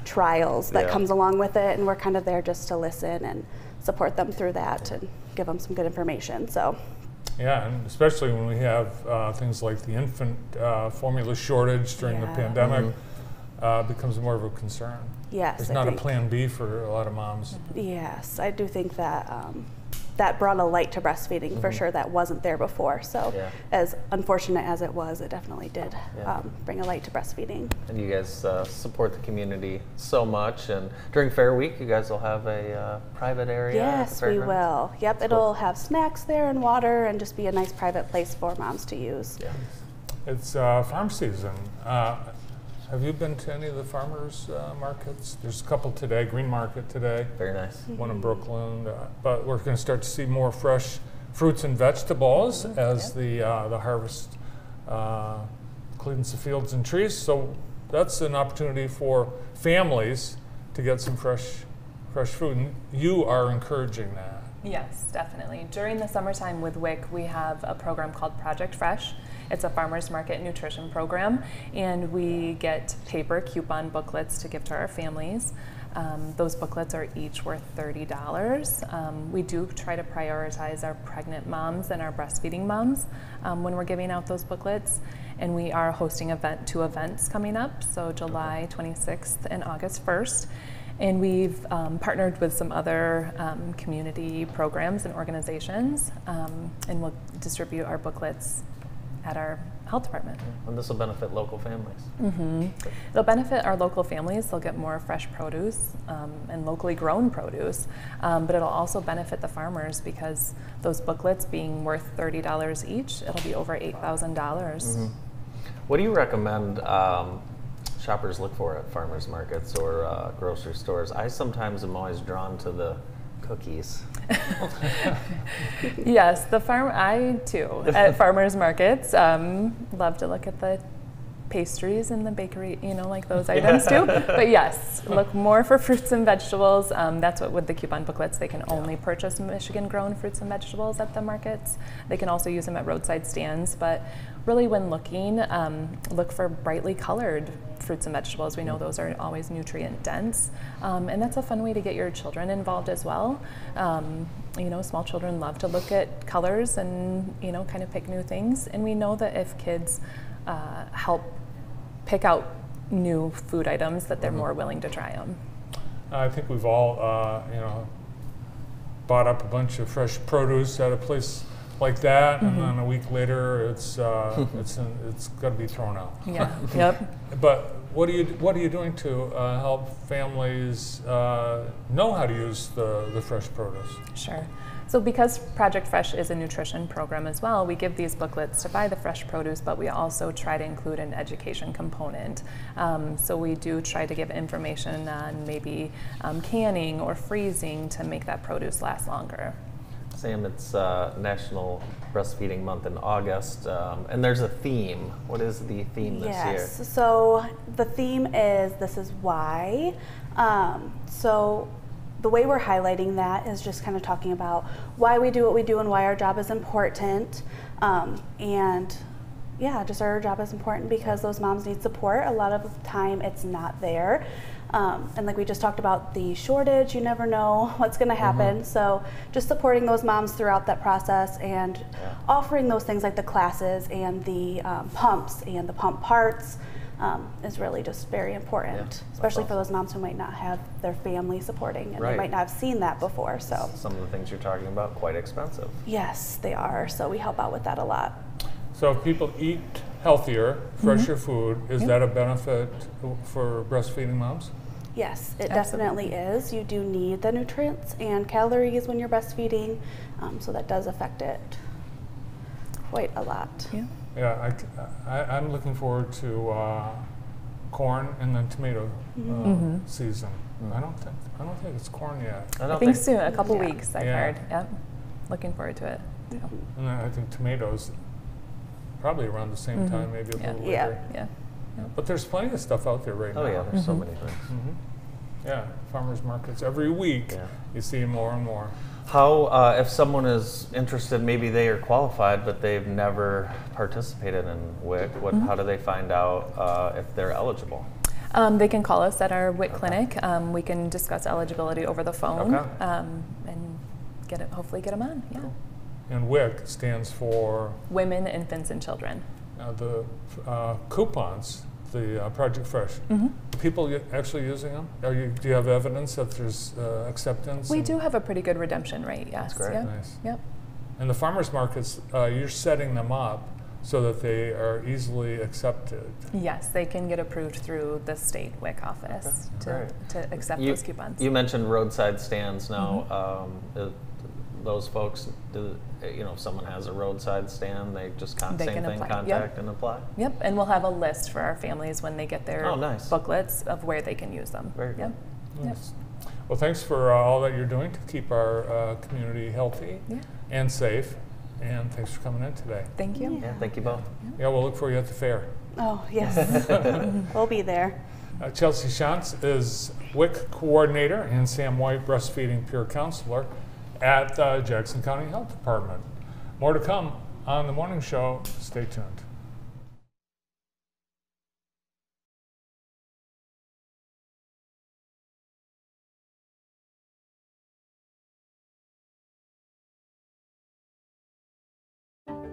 trials that Yeah. comes along with it, and we're kind of there just to listen and support them through that and give them some good information. So. Yeah, and especially when we have uh, things like the infant uh, formula shortage during the Yeah. pandemic, Mhm. uh, becomes more of a concern. Yes, There's I not think- a plan B for a lot of moms. Yes, I do think that um, that brought a light to breastfeeding for Mhm. sure that wasn't there before. So, Yeah. as unfortunate as it was, it definitely did Yeah. um, bring a light to breastfeeding. And you guys uh, support the community so much. And during Fair Week, you guys will have a uh, private area. Yes, we fairgrounds? will. Yep, That's it'll cool. have snacks there and water and just be a nice private place for moms to use. Yeah. It's uh, farm season. Uh, have you been to any of the farmers uh, markets? There's a couple today, Green Market today. Very nice. One in. Brooklyn. Uh, but we're going to start to see more fresh fruits and vegetables as the uh, the harvest uh, cleans the fields and trees. So that's an opportunity for families to get some fresh fresh food. And you are encouraging that. Yes, definitely. During the summertime with WIC, we have a program called Project Fresh. It's a farmers market nutrition program, and we get paper coupon booklets to give to our families. Um, those booklets are each worth $30. Um, we do try to prioritize our pregnant moms and our breastfeeding moms um, when we're giving out those booklets. And we are hosting event two events coming up, so July 26th and August 1st. And we've um, partnered with some other um, community programs and organizations, um, and we'll distribute our booklets at our health department. And this will benefit local families. Mm-hmm. It'll benefit our local families. They'll get more fresh produce um, and locally grown produce, um, but it'll also benefit the farmers because those booklets being worth thirty dollars each, it'll be over eight thousand dollars. Mhm. What do you recommend um, shoppers look for at farmers markets or uh, grocery stores? I sometimes am always drawn to the cookies. (laughs) yes, the farm. I too (laughs) at farmers markets um, love to look at the pastries in the bakery. You know, like those (laughs) items too. But yes, look more for fruits and vegetables. Um, that's what with the coupon booklets they can only purchase Michigan-grown fruits and vegetables at the markets. They can also use them at roadside stands, but really when looking, um, look for brightly colored fruits and vegetables. We know those are always nutrient dense, um, and that's a fun way to get your children involved as well. Um, you know, small children love to look at colors and you know kind of pick new things, and we know that if kids uh, help pick out new food items, that they're more willing to try them. I think we've all, uh, you know, bought up a bunch of fresh produce at a place like that, Mhm. and then a week later, it's uh, (laughs) it's in, it's got to be thrown out. Yeah. (laughs) Yep. But what are you what are you doing to uh, help families uh, know how to use the the fresh produce? Sure. So because Project Fresh is a nutrition program as well, we give these booklets to buy the fresh produce, but we also try to include an education component. Um, so we do try to give information on maybe um, canning or freezing to make that produce last longer. Sam, it's uh, National Breastfeeding Month in August, um, and there's a theme. What is the theme this year? Yes. So the theme is this is why. Um, so the way we're highlighting that is just kind of talking about why we do what we do and why our job is important. Um, and yeah, just our job is important because those moms need support. A lot of the time it's not there. Um, and like we just talked about the shortage, you never know (laughs) what's going to happen. So just supporting those moms throughout that process and offering those things like the classes and the um, pumps and the pump parts um, is really just very important, especially for those moms who might not have their family supporting and Right. they might not have seen that before. So Some of the things you're talking about quite expensive. yes, they are. So we help out with that a lot. So if people eat healthier, fresher food, is Yep. that a benefit for breastfeeding moms? Yes, it Absolutely. definitely is. You do need the nutrients and calories when you're breastfeeding, um, so that does affect it quite a lot. Yeah. Yeah, I, I'm looking forward to uh, corn and then tomato uh, Mhm. season. I don't think I don't think it's corn yet. I, think soon, a couple weeks, I've Yeah. heard. Yep. Looking forward to it. too. And then I think tomatoes probably around the same Mhm. time, maybe a Yeah. little later. Yeah. yeah. But there's plenty of stuff out there right Oh, now. yeah, there's so Mm-hmm. many things. Mhm. Yeah, farmers markets every week. You see more and more. How, uh, if someone is interested, maybe they are qualified, but they've never participated in WIC, what, Mhm. how do they find out uh, if they're eligible? Um, they can call us at our WIC clinic. Um, we can discuss eligibility over the phone Okay. um, and get it. Hopefully, get them on. Yeah. And WIC stands for Women, infants, and children. uh, the uh, coupons, the uh, Project Fresh. Mhm. People actually using them? Are you, do you have evidence that there's uh, acceptance? We do have a pretty good redemption rate. Yes. That's great. Yep. Nice. Yep. And the farmers markets, uh, you're setting them up so that they are easily accepted. Yes, they can get approved through the state WIC office to, Great. to accept you, those coupons. You mentioned roadside stands now. Mhm. Um, uh, those folks, do, you know, if someone has a roadside stand, they just con- They same can thing, apply, contact yep. and apply? Yep, and we'll have a list for our families when they get their Oh, nice. booklets of where they can use them. Very yep. Yep. Nice. Well, thanks for uh, all that you're doing to keep our uh, community healthy Yeah. and safe. And thanks for coming in today. Thank you. Yeah, thank you both. Yeah, we'll look for you at the fair. Oh, yes. (laughs) we'll be there. Uh, Chelsea Shantz is WIC coordinator and Sam White breastfeeding peer counselor at uh, Jackson County Health Department. More to come on the morning show. Stay tuned.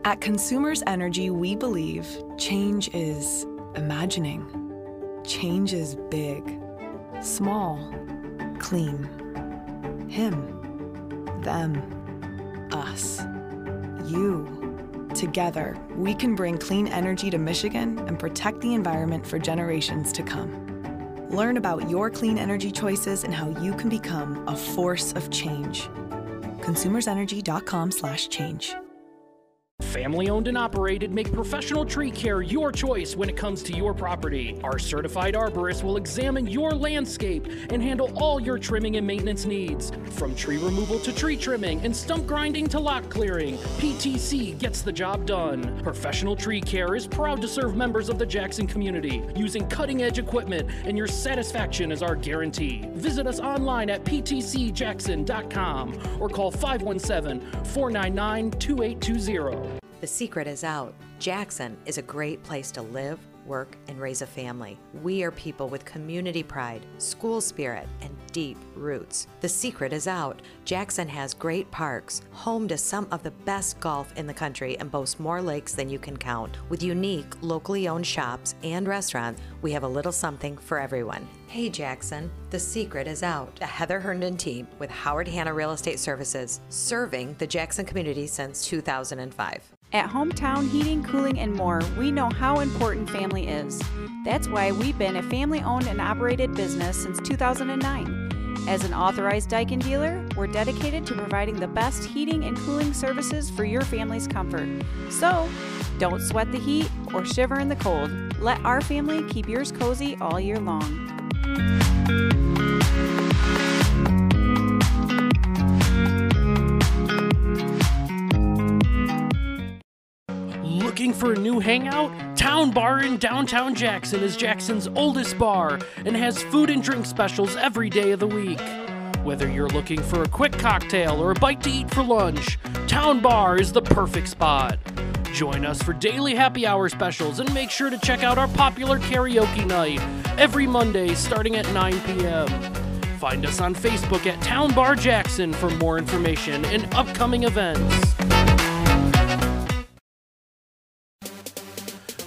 At Consumers Energy, we believe change is imagining, change is big, small, clean. Him them, us, you. Together, we can bring clean energy to Michigan and protect the environment for generations to come. Learn about your clean energy choices and how you can become a force of change. consumersenergy.com/change. Family owned and operated make professional tree care your choice when it comes to your property. Our certified arborist will examine your landscape and handle all your trimming and maintenance needs. From tree removal to tree trimming and stump grinding to lot clearing, PTC gets the job done. Professional Tree Care is proud to serve members of the Jackson community using cutting edge equipment, and your satisfaction is our guarantee. Visit us online at ptcjackson.com or call 517 499 2820. The secret is out. Jackson is a great place to live, work, and raise a family. We are people with community pride, school spirit, and deep roots. The secret is out. Jackson has great parks, home to some of the best golf in the country, and boasts more lakes than you can count. With unique, locally owned shops and restaurants, we have a little something for everyone. Hey Jackson, the secret is out. The Heather Herndon team with Howard Hanna Real Estate Services, serving the Jackson community since 2005. At Hometown Heating, Cooling, and More, we know how important family is. That's why we've been a family owned and operated business since 2009. As an authorized Daikin dealer, we're dedicated to providing the best heating and cooling services for your family's comfort. So, don't sweat the heat or shiver in the cold. Let our family keep yours cozy all year long. Looking for a new hangout? Town Bar in downtown Jackson is Jackson's oldest bar and has food and drink specials every day of the week. Whether you're looking for a quick cocktail or a bite to eat for lunch, Town Bar is the perfect spot. Join us for daily happy hour specials and make sure to check out our popular karaoke night every Monday starting at 9 p.m. Find us on Facebook at Town Bar Jackson for more information and upcoming events.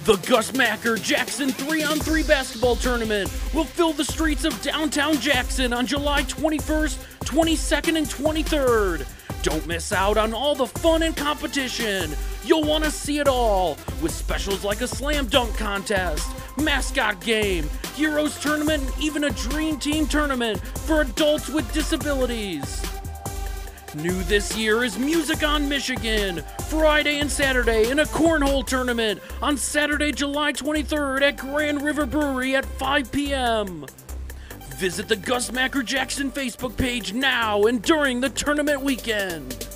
The Gus Macker Jackson 3 on 3 basketball tournament will fill the streets of downtown Jackson on July 21st, 22nd, and 23rd. Don't miss out on all the fun and competition. You'll want to see it all with specials like a slam dunk contest, mascot game, heroes tournament, and even a dream team tournament for adults with disabilities. New this year is Music on Michigan, Friday and Saturday in a cornhole tournament on Saturday, July 23rd at Grand River Brewery at 5 p.m. Visit the Gus Macker Jackson Facebook page now and during the tournament weekend.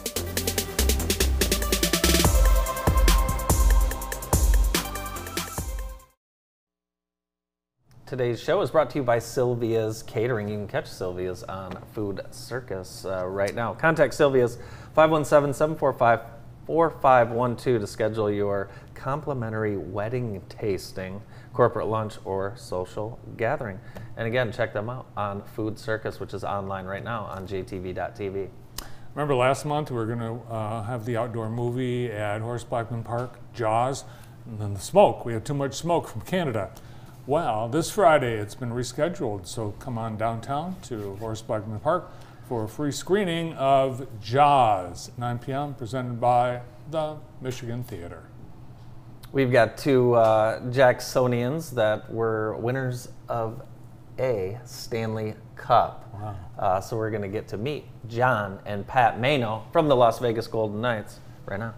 Today's show is brought to you by Sylvia's Catering. You can catch Sylvia's on Food Circus uh, right now. Contact Sylvia's 517 745 4512 to schedule your complimentary wedding tasting, corporate lunch, or social gathering. And again, check them out on Food Circus, which is online right now on jtv.tv. Remember last month we were going to uh, have the outdoor movie at Horace Blackman Park, Jaws, and then the smoke. We had too much smoke from Canada. Well, this Friday it's been rescheduled, so come on downtown to Horace Blackman Park for a free screening of Jaws, 9 p.m., presented by the Michigan Theater. We've got two uh, Jacksonians that were winners of a Stanley Cup. Wow. Uh, so we're going to get to meet John and Pat Mano from the Las Vegas Golden Knights right now.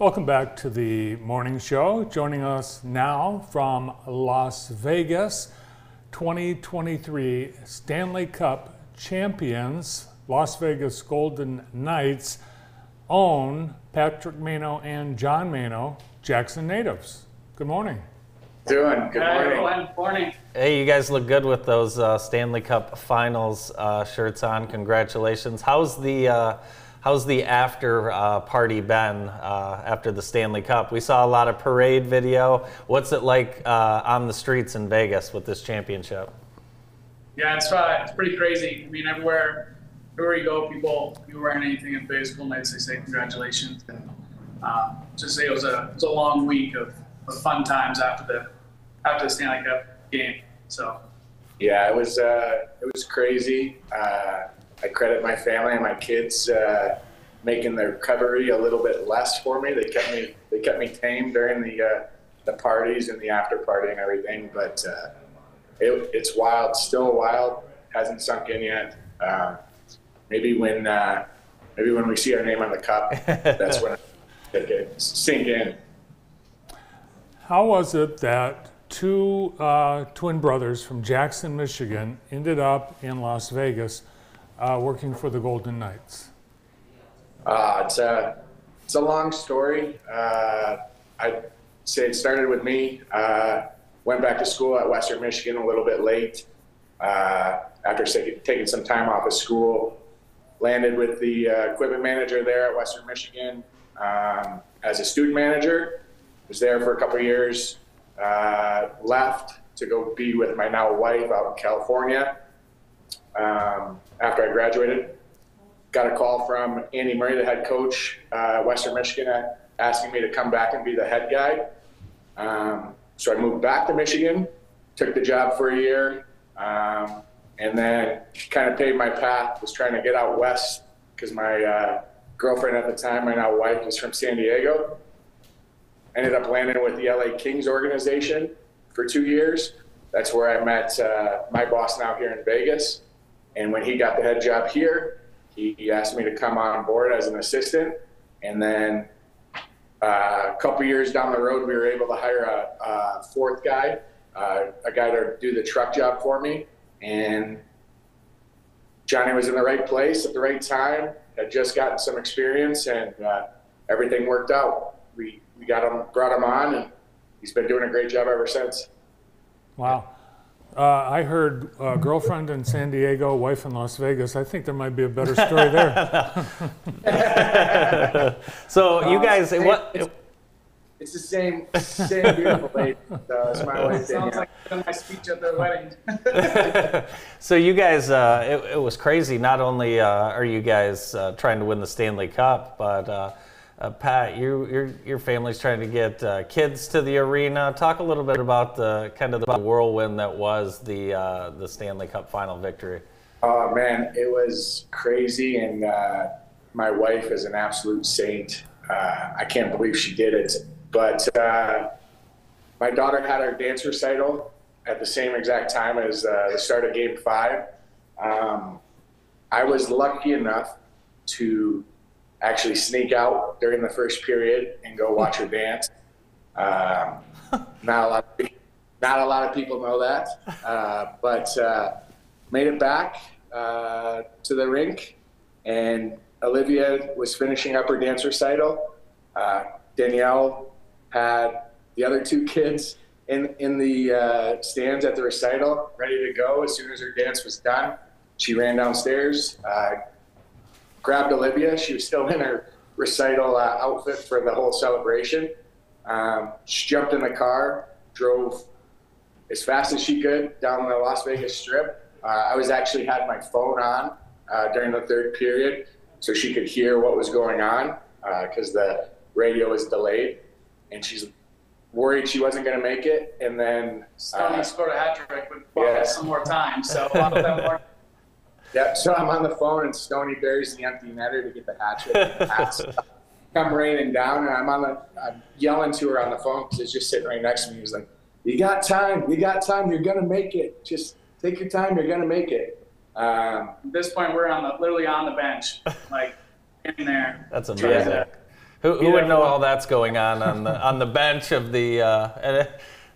Welcome back to the morning show. Joining us now from Las Vegas, 2023 Stanley Cup champions, Las Vegas Golden Knights, own Patrick Mano and John Mano, Jackson natives. Good morning. Doing. Good morning. everyone. Morning. Hey, you guys look good with those uh, Stanley Cup Finals uh, shirts on. Congratulations. How's the uh, how's the after uh, party been uh, after the Stanley Cup? We saw a lot of parade video. What's it like uh, on the streets in Vegas with this championship? Yeah, it's uh, it's pretty crazy. I mean, everywhere everywhere you go, people, if you're wearing anything in physical nights, they say congratulations. And uh, just say it was a, it was a long week of, of fun times after the after the Stanley Cup game. So Yeah, it was uh, it was crazy. I credit my family and my kids uh, making the recovery a little bit less for me. They kept me they kept me tame during the uh, the parties and the after party and everything. But uh, it, it's wild, still wild. Hasn't sunk in yet. Uh, maybe when uh, maybe when we see our name on the cup, (laughs) that's when it can sink in. How was it that two uh, twin brothers from Jackson, Michigan, ended up in Las Vegas uh, working for the Golden Knights? Uh, it's a it's a long story. Uh, I'd say it started with me. Uh, went back to school at Western Michigan a little bit late. Uh, after taking, some time off of school, landed with the uh, equipment manager there at Western Michigan um, as a student manager. Was there for a couple years. Uh, left to go be with my now wife out in California. Um, after I graduated, got a call from Andy Murray, the head coach uh, Western Michigan, asking me to come back and be the head guy. Um, so I moved back to Michigan, took the job for a year, um, and then kind of paved my path. Was trying to get out west because my uh, girlfriend at the time, my now wife, was from San Diego. Ended up landing with the LA Kings organization for two years. That's where I met uh, my boss now here in Vegas. And when he got the head job here, he, he asked me to come on board as an assistant. And then uh, a couple years down the road, we were able to hire a, a fourth guy, uh, a guy to do the truck job for me. And Johnny was in the right place at the right time, had just gotten some experience, and uh, everything worked out. We, we got him, brought him on, and he's been doing a great job ever since. Wow. Uh, I heard uh, girlfriend in San Diego, wife in Las Vegas. I think there might be a better story there. (laughs) (laughs) so you Uh, guys, it's- what? It's, it's the same, same beautiful lady. So it's my (laughs) wife. sounds Danielle. like my speech at their wedding. so you guys, uh, it, it was crazy. Not only uh, are you guys uh, trying to win the Stanley Cup, but uh, Pat, you, your your family's trying to get uh, kids to the arena. Talk a little bit about the kind of the whirlwind that was the uh, the Stanley Cup final victory. Oh man, it was crazy, and uh, my wife is an absolute saint. Uh, I can't believe she did it. But my daughter had her dance recital at the same exact time as the start of Game Five. Um, I was lucky enough to actually sneak out during the first period and go watch her dance. Um, (laughs) not a lot. Of, not a lot of people know that, uh, but uh, made it back uh, to the rink, and Olivia was finishing up her dance recital. Uh, Danielle had the other two kids in in the uh, stands at the recital, ready to go as soon as her dance was done. She ran downstairs, uh, grabbed Olivia. She was still in her recital uh, outfit for the whole celebration. Um, she jumped in the car, drove as fast as she could down the Las Vegas Strip. Uh, I was actually had my phone on uh, during the third period, so she could hear what was going on because the radio was delayed, and she's worried she wasn't going to make it. And then Stoney uh, scored a hat trick, but bought yeah. some more time. So a lot of them were Yep. So I'm on the phone, and Stony buries the empty netter to get the hat trick. and the come raining down, and I'm on the I'm yelling to her on the phone because it's just sitting right next to me. He was like, "You got time. You got time. You're gonna make it. Just take your time. You're gonna make it." Um, at this point we're on the literally on the bench, like in there. (laughs) That's amazing. to- Who, who would know all that's going on on the on the bench of the uh,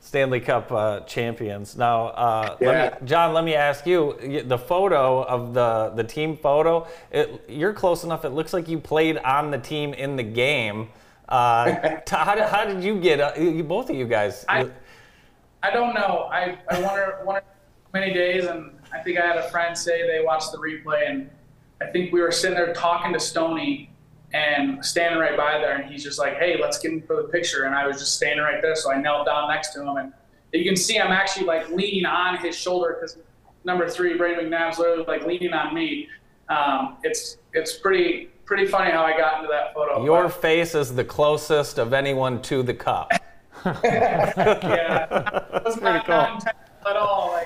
Stanley Cup uh, champions? Now, uh, let me, John, let me ask you: the photo of the the team photo. It, you're close enough. It looks like you played on the team in the game. Uh, (laughs) t- how, did, how did you get? Uh, you, both of you guys. I- I don't know. I, I wonder, wonder many days, and I think I had a friend say they watched the replay, and I think we were sitting there talking to Stony and standing right by there, and he's just like, "Hey, let's get in for the picture," and I was just standing right there, so I knelt down next to him, and you can see I'm actually like leaning on his shoulder because number three, Brayden McNabb's literally like leaning on me, Um, it's it's pretty pretty funny how I got into that photo. Your face is the closest of anyone to the cup. (laughs) yeah, (laughs) it was not, not intentional at all.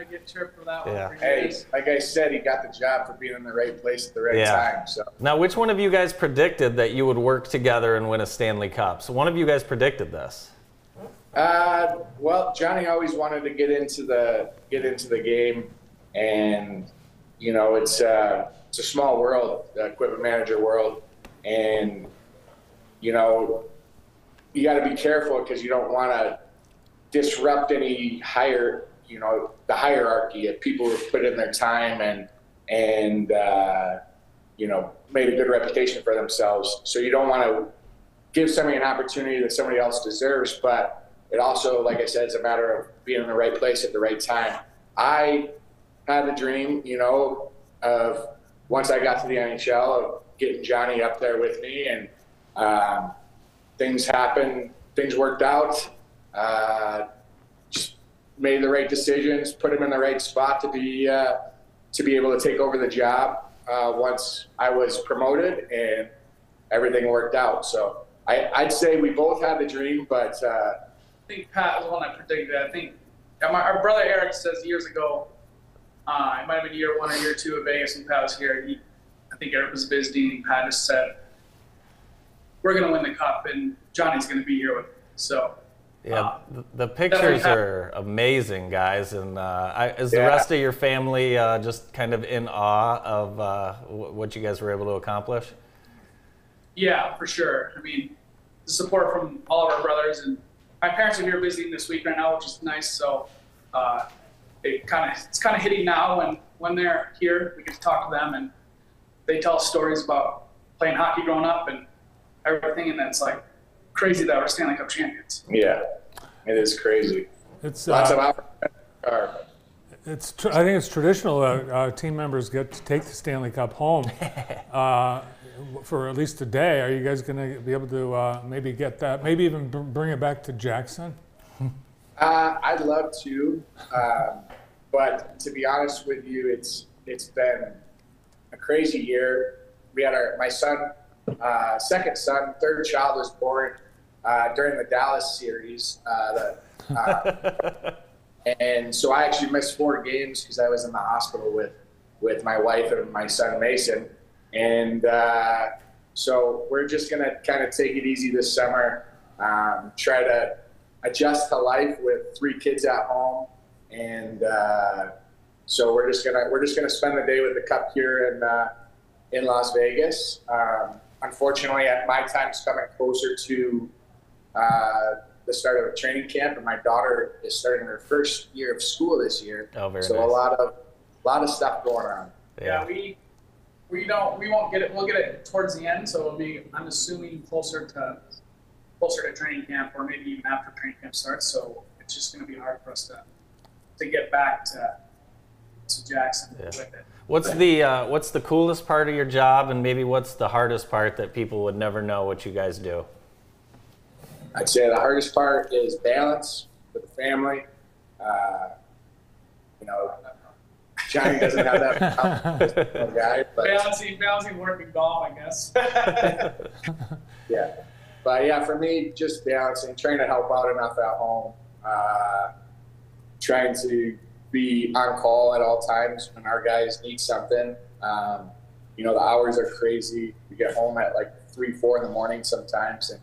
Like I'm gonna get tripped for that Yeah. one. For Hey, years. like I said, he got the job for being in the right place at the right Yeah. time. So Now, which one of you guys predicted that you would work together and win a Stanley Cup? So one of you guys predicted this. Uh, well, Johnny always wanted to get into the get into the game, and you know it's uh, it's a small world, the equipment manager world, and you know you got to be careful because you don't want to disrupt any higher you know the hierarchy of people who put in their time and and uh, you know made a good reputation for themselves. So you don't want to give somebody an opportunity that somebody else deserves, but it also, like I said, it's a matter of being in the right place at the right time. I had a dream, you know, of once I got to the NHL of getting Johnny up there with me, and um, things happened, things worked out. Uh, made the right decisions, put him in the right spot to be uh, to be able to take over the job uh, once I was promoted, and everything worked out. So I, I'd say we both had the dream, but. Uh, I think Pat was one that predicted it. I think my, our brother Eric says years ago, uh, it might have been year one or year two of Vegas when Pat was here. He, I think Eric was visiting. Pat just said, "We're going to win the cup, and Johnny's going to be here with." Me. So Yeah, the, the pictures are amazing, guys. And uh, I, is the Yeah. rest of your family uh, just kind of in awe of uh, wh- what you guys were able to accomplish? yeah, for sure. I mean, the support from all of our brothers and my parents are here visiting this week right now, which is nice. So uh, it kind of it's kind of hitting now when when they're here. We get to talk to them and they tell stories about playing hockey growing up and everything, and that's like crazy that we're Stanley Cup champions. Yeah, it is crazy. It's Lots uh, of opportunities. are- It's tr- I think it's traditional that uh, team members get to take the Stanley Cup home (laughs) uh, for at least a day. Are you guys going to be able to uh, maybe get that? Maybe even br- bring it back to Jackson? (laughs) Uh, I'd love to, um, but to be honest with you, it's it's been a crazy year. We had our my son, uh, second son, third child was born uh, during the Dallas series. Uh, the, uh, (laughs) and so I actually missed four games because I was in the hospital with with my wife and my son Mason. And uh, so we're just gonna kind of take it easy this summer, um, try to adjust to life with three kids at home, and uh, so we're just gonna we're just gonna spend the day with the cup here in uh, in Las Vegas. Um, unfortunately, at my time's coming closer to uh, the start of a training camp, and my daughter is starting her first year of school this year. Oh, very so nice. a lot of lot of stuff going on. Yeah, we we don't we won't get it. We'll get it towards the end, so it'll be I'm assuming closer to closer to training camp or maybe even after training camp starts. So it's just going to be hard for us to to get back to to Jackson with it. What's the uh, what's the coolest part of your job, and maybe what's the hardest part that people would never know what you guys do? I'd say the hardest part is balance with the family. Uh, you know, Johnny doesn't have that (laughs) guy, but Balancing balancing work and golf, I guess. (laughs) yeah. But yeah, for me, just balancing, trying to help out enough at home, uh, trying to be on call at all times when our guys need something. Um, you know, the hours are crazy. We get home at like three, four in the morning sometimes, and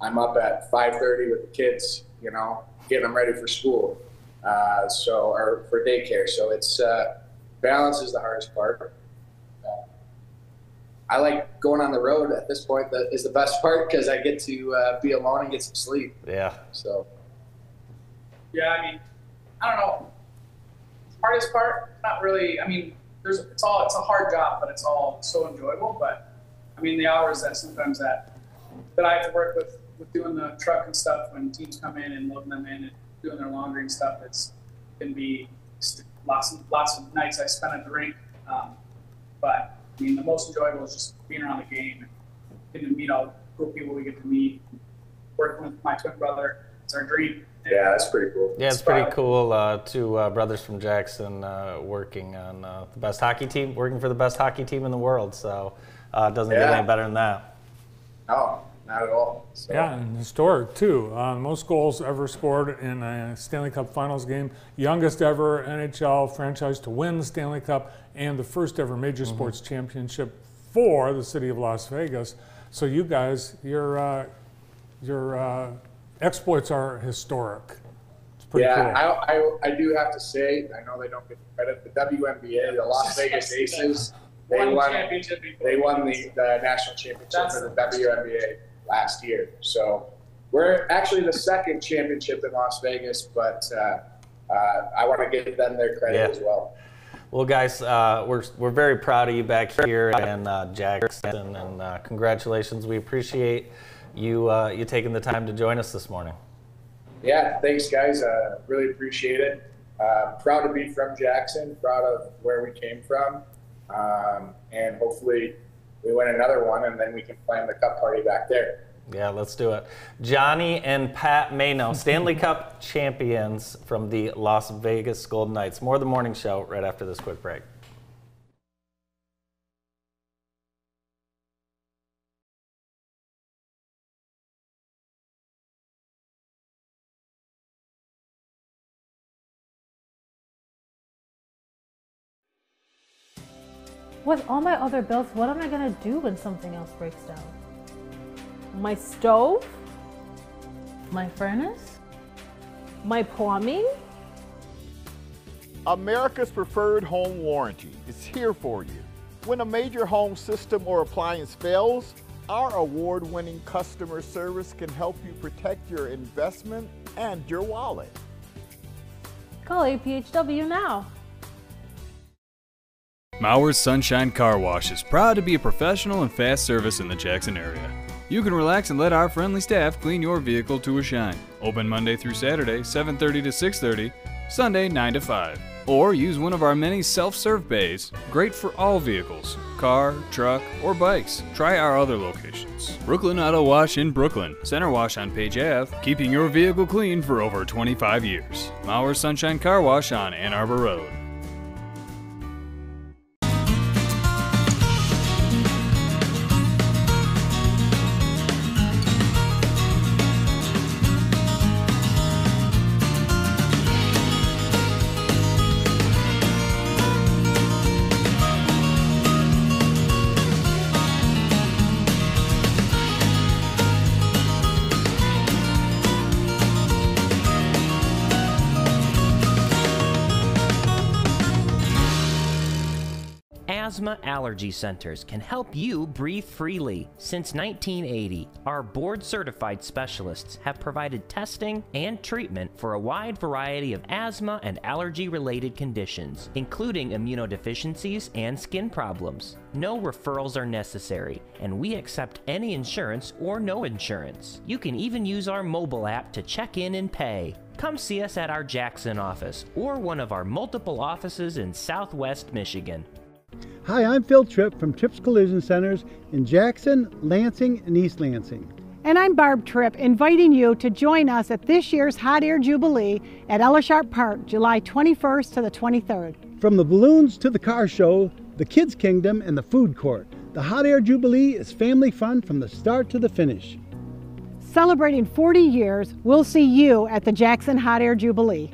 I'm up at 5:30 with the kids. You know, getting them ready for school, uh, so or for daycare. So it's uh, balance is the hardest part. Uh, I like going on the road at this point. That is the best (laughs) part because I get to uh, be alone and get some sleep. Yeah. So Yeah, I mean, I don't know. Hardest part, not really. I mean, there's it's all it's a hard job, but it's all so enjoyable. But I mean, the hours that sometimes that that I have to work with with doing the truck and stuff when teams come in and loading them in and doing their laundry and stuff, it's can be lots of lots of nights I spend at the rink. Um, but I mean, the most enjoyable is just being around the game and getting to meet all the cool people we get to meet. Working with my twin brother, it's our dream. Yeah, that's pretty cool. Yeah, it's pretty cool. Uh, two uh, brothers from Jackson uh, working on uh, the best hockey team, working for the best hockey team in the world. So uh, it doesn't get any better than that. No, not at all. So, Yeah, and historic too. Uh, most goals ever scored in a Stanley Cup Finals game. Youngest ever NHL franchise to win the Stanley Cup, and the first ever major Mm-hmm. sports championship for the city of Las Vegas. So you guys, your uh, your uh, exploits are historic. It's pretty yeah, cool. I, I, I do have to say, I know they don't get credit. The WNBA, the Las (laughs) Vegas Aces, they Won won. championship before. They won the, the national championship for the WNBA last year. So we're actually the second championship in Las Vegas, but uh, uh, I want to give them their credit Yeah. as well. Well, guys, uh, we're, we're very proud of you back here in uh, Jackson, and uh, congratulations. We appreciate you uh, you taking the time to join us this morning. Yeah, thanks, guys. Uh, really appreciate it. Uh, proud to be from Jackson. Proud of where we came from, um, and hopefully we win another one, and then we can plan the cup party back there. Yeah, let's do it. Johnny and Pat Mano, Stanley Cup champions from the Las Vegas Golden Knights. More of the morning show right after this quick break. With all my other bills, what am I gonna do when something else breaks down? My stove? My furnace? My plumbing? America's Preferred Home Warranty is here for you. When a major home system or appliance fails, our award winning customer service can help you protect your investment and your wallet. Call APHW now. Mauer's Sunshine Car Wash is proud to be a professional and fast service in the Jackson area. You can relax and let our friendly staff clean your vehicle to a shine. Open Monday through Saturday, 7:30 to 6:30, Sunday 9 to 5. Or use one of our many self-serve bays, great for all vehicles, car, truck, or bikes. Try our other locations. Brooklyn Auto Wash in Brooklyn, Center Wash on Page Ave, keeping your vehicle clean for over 25 years. Mauer's Sunshine Car Wash on Ann Arbor Road. Asthma Allergy Centers can help you breathe freely. Since 1980, our board certified specialists have provided testing and treatment for a wide variety of asthma and allergy related conditions, including immunodeficiencies and skin problems. No referrals are necessary, and we accept any insurance or no insurance. You can even use our mobile app to check in and pay. Come see us at our Jackson office or one of our multiple offices in Southwest Michigan. Hi, I'm Phil Tripp from Tripp's Collision Centers in Jackson, Lansing, and East Lansing. And I'm Barb Tripp, inviting you to join us at this year's Hot Air Jubilee at Ella Sharp Park, July 21st to the 23rd. From the balloons to the car show, the Kids Kingdom, and the food court, the Hot Air Jubilee is family fun from the start to the finish. Celebrating 40 years, we'll see you at the Jackson Hot Air Jubilee.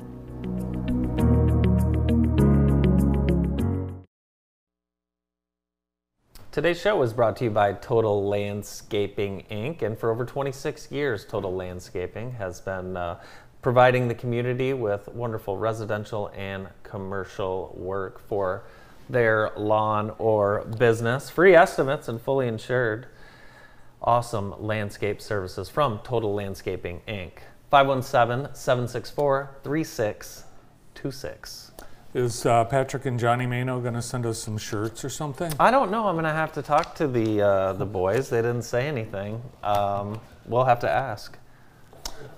Today's show is brought to you by Total Landscaping Inc. And for over 26 years, Total Landscaping has been uh, providing the community with wonderful residential and commercial work for their lawn or business. Free estimates and fully insured. Awesome landscape services from Total Landscaping Inc. 517 764 3626. Is uh, Patrick and Johnny Mano going to send us some shirts or something? I don't know. I'm going to have to talk to the uh, the boys. They didn't say anything. Um, we'll have to ask.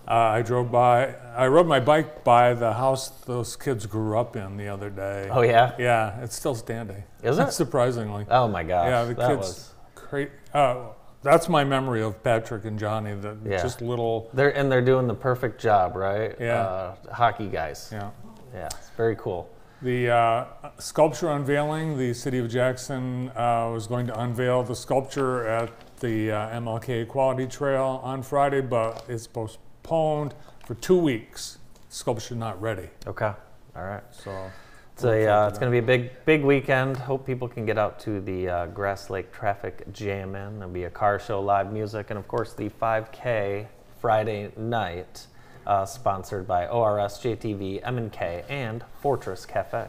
Uh, I drove by. I rode my bike by the house those kids grew up in the other day. Oh, yeah? Yeah, it's still standing. Is it? (laughs) Surprisingly. Oh my gosh, Yeah, the that kids. was- Cra- uh, that's my memory of Patrick and Johnny. The Yeah. just little. They're and they're doing the perfect job, right? Yeah. Uh, hockey guys. Yeah. Yeah. It's very cool. The uh, sculpture unveiling, the city of Jackson uh, was going to unveil the sculpture at the uh, MLK Equality Trail on Friday, but it's postponed for two weeks. Sculpture not ready. Okay. All right. So It's a uh, it's going to be a big big weekend. Hope people can get out to the uh, Grass Lake Traffic Jam In. There'll be a car show, live music, and of course the 5K Friday night, uh, sponsored by ORS, JTV, M&K, and Fortress Cafe.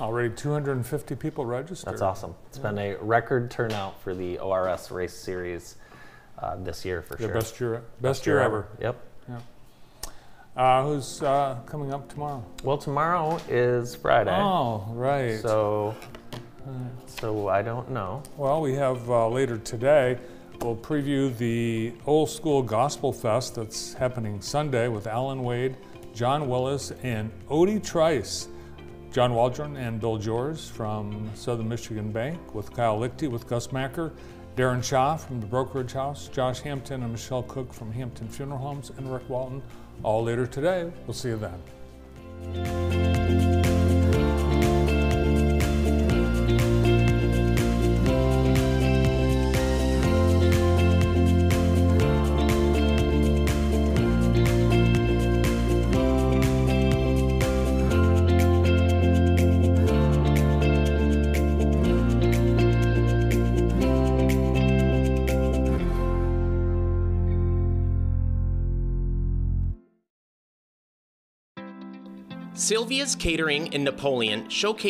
already 250 people registered. That's awesome. It's been a record turnout for the ORS race series uh, this year for The sure. best year, best year ever. Yep. Yeah. Uh, who's uh, coming up tomorrow? Well, tomorrow is Friday. Oh, right. So, so I don't know. Well, we have uh, later today, we'll preview the Old School Gospel Fest that's happening Sunday with Alan Wade, John Willis, and Odie Trice. John Waldron and Bill Jors from Southern Michigan Bank, with Kyle Lichty, with Gus Macker, Darren Shaw from the Brokerage House, Josh Hampton and Michelle Cook from Hampton Funeral Homes, and Rick Walton, all later today. We'll see you then. Sylvia's Catering in Napoleon showcase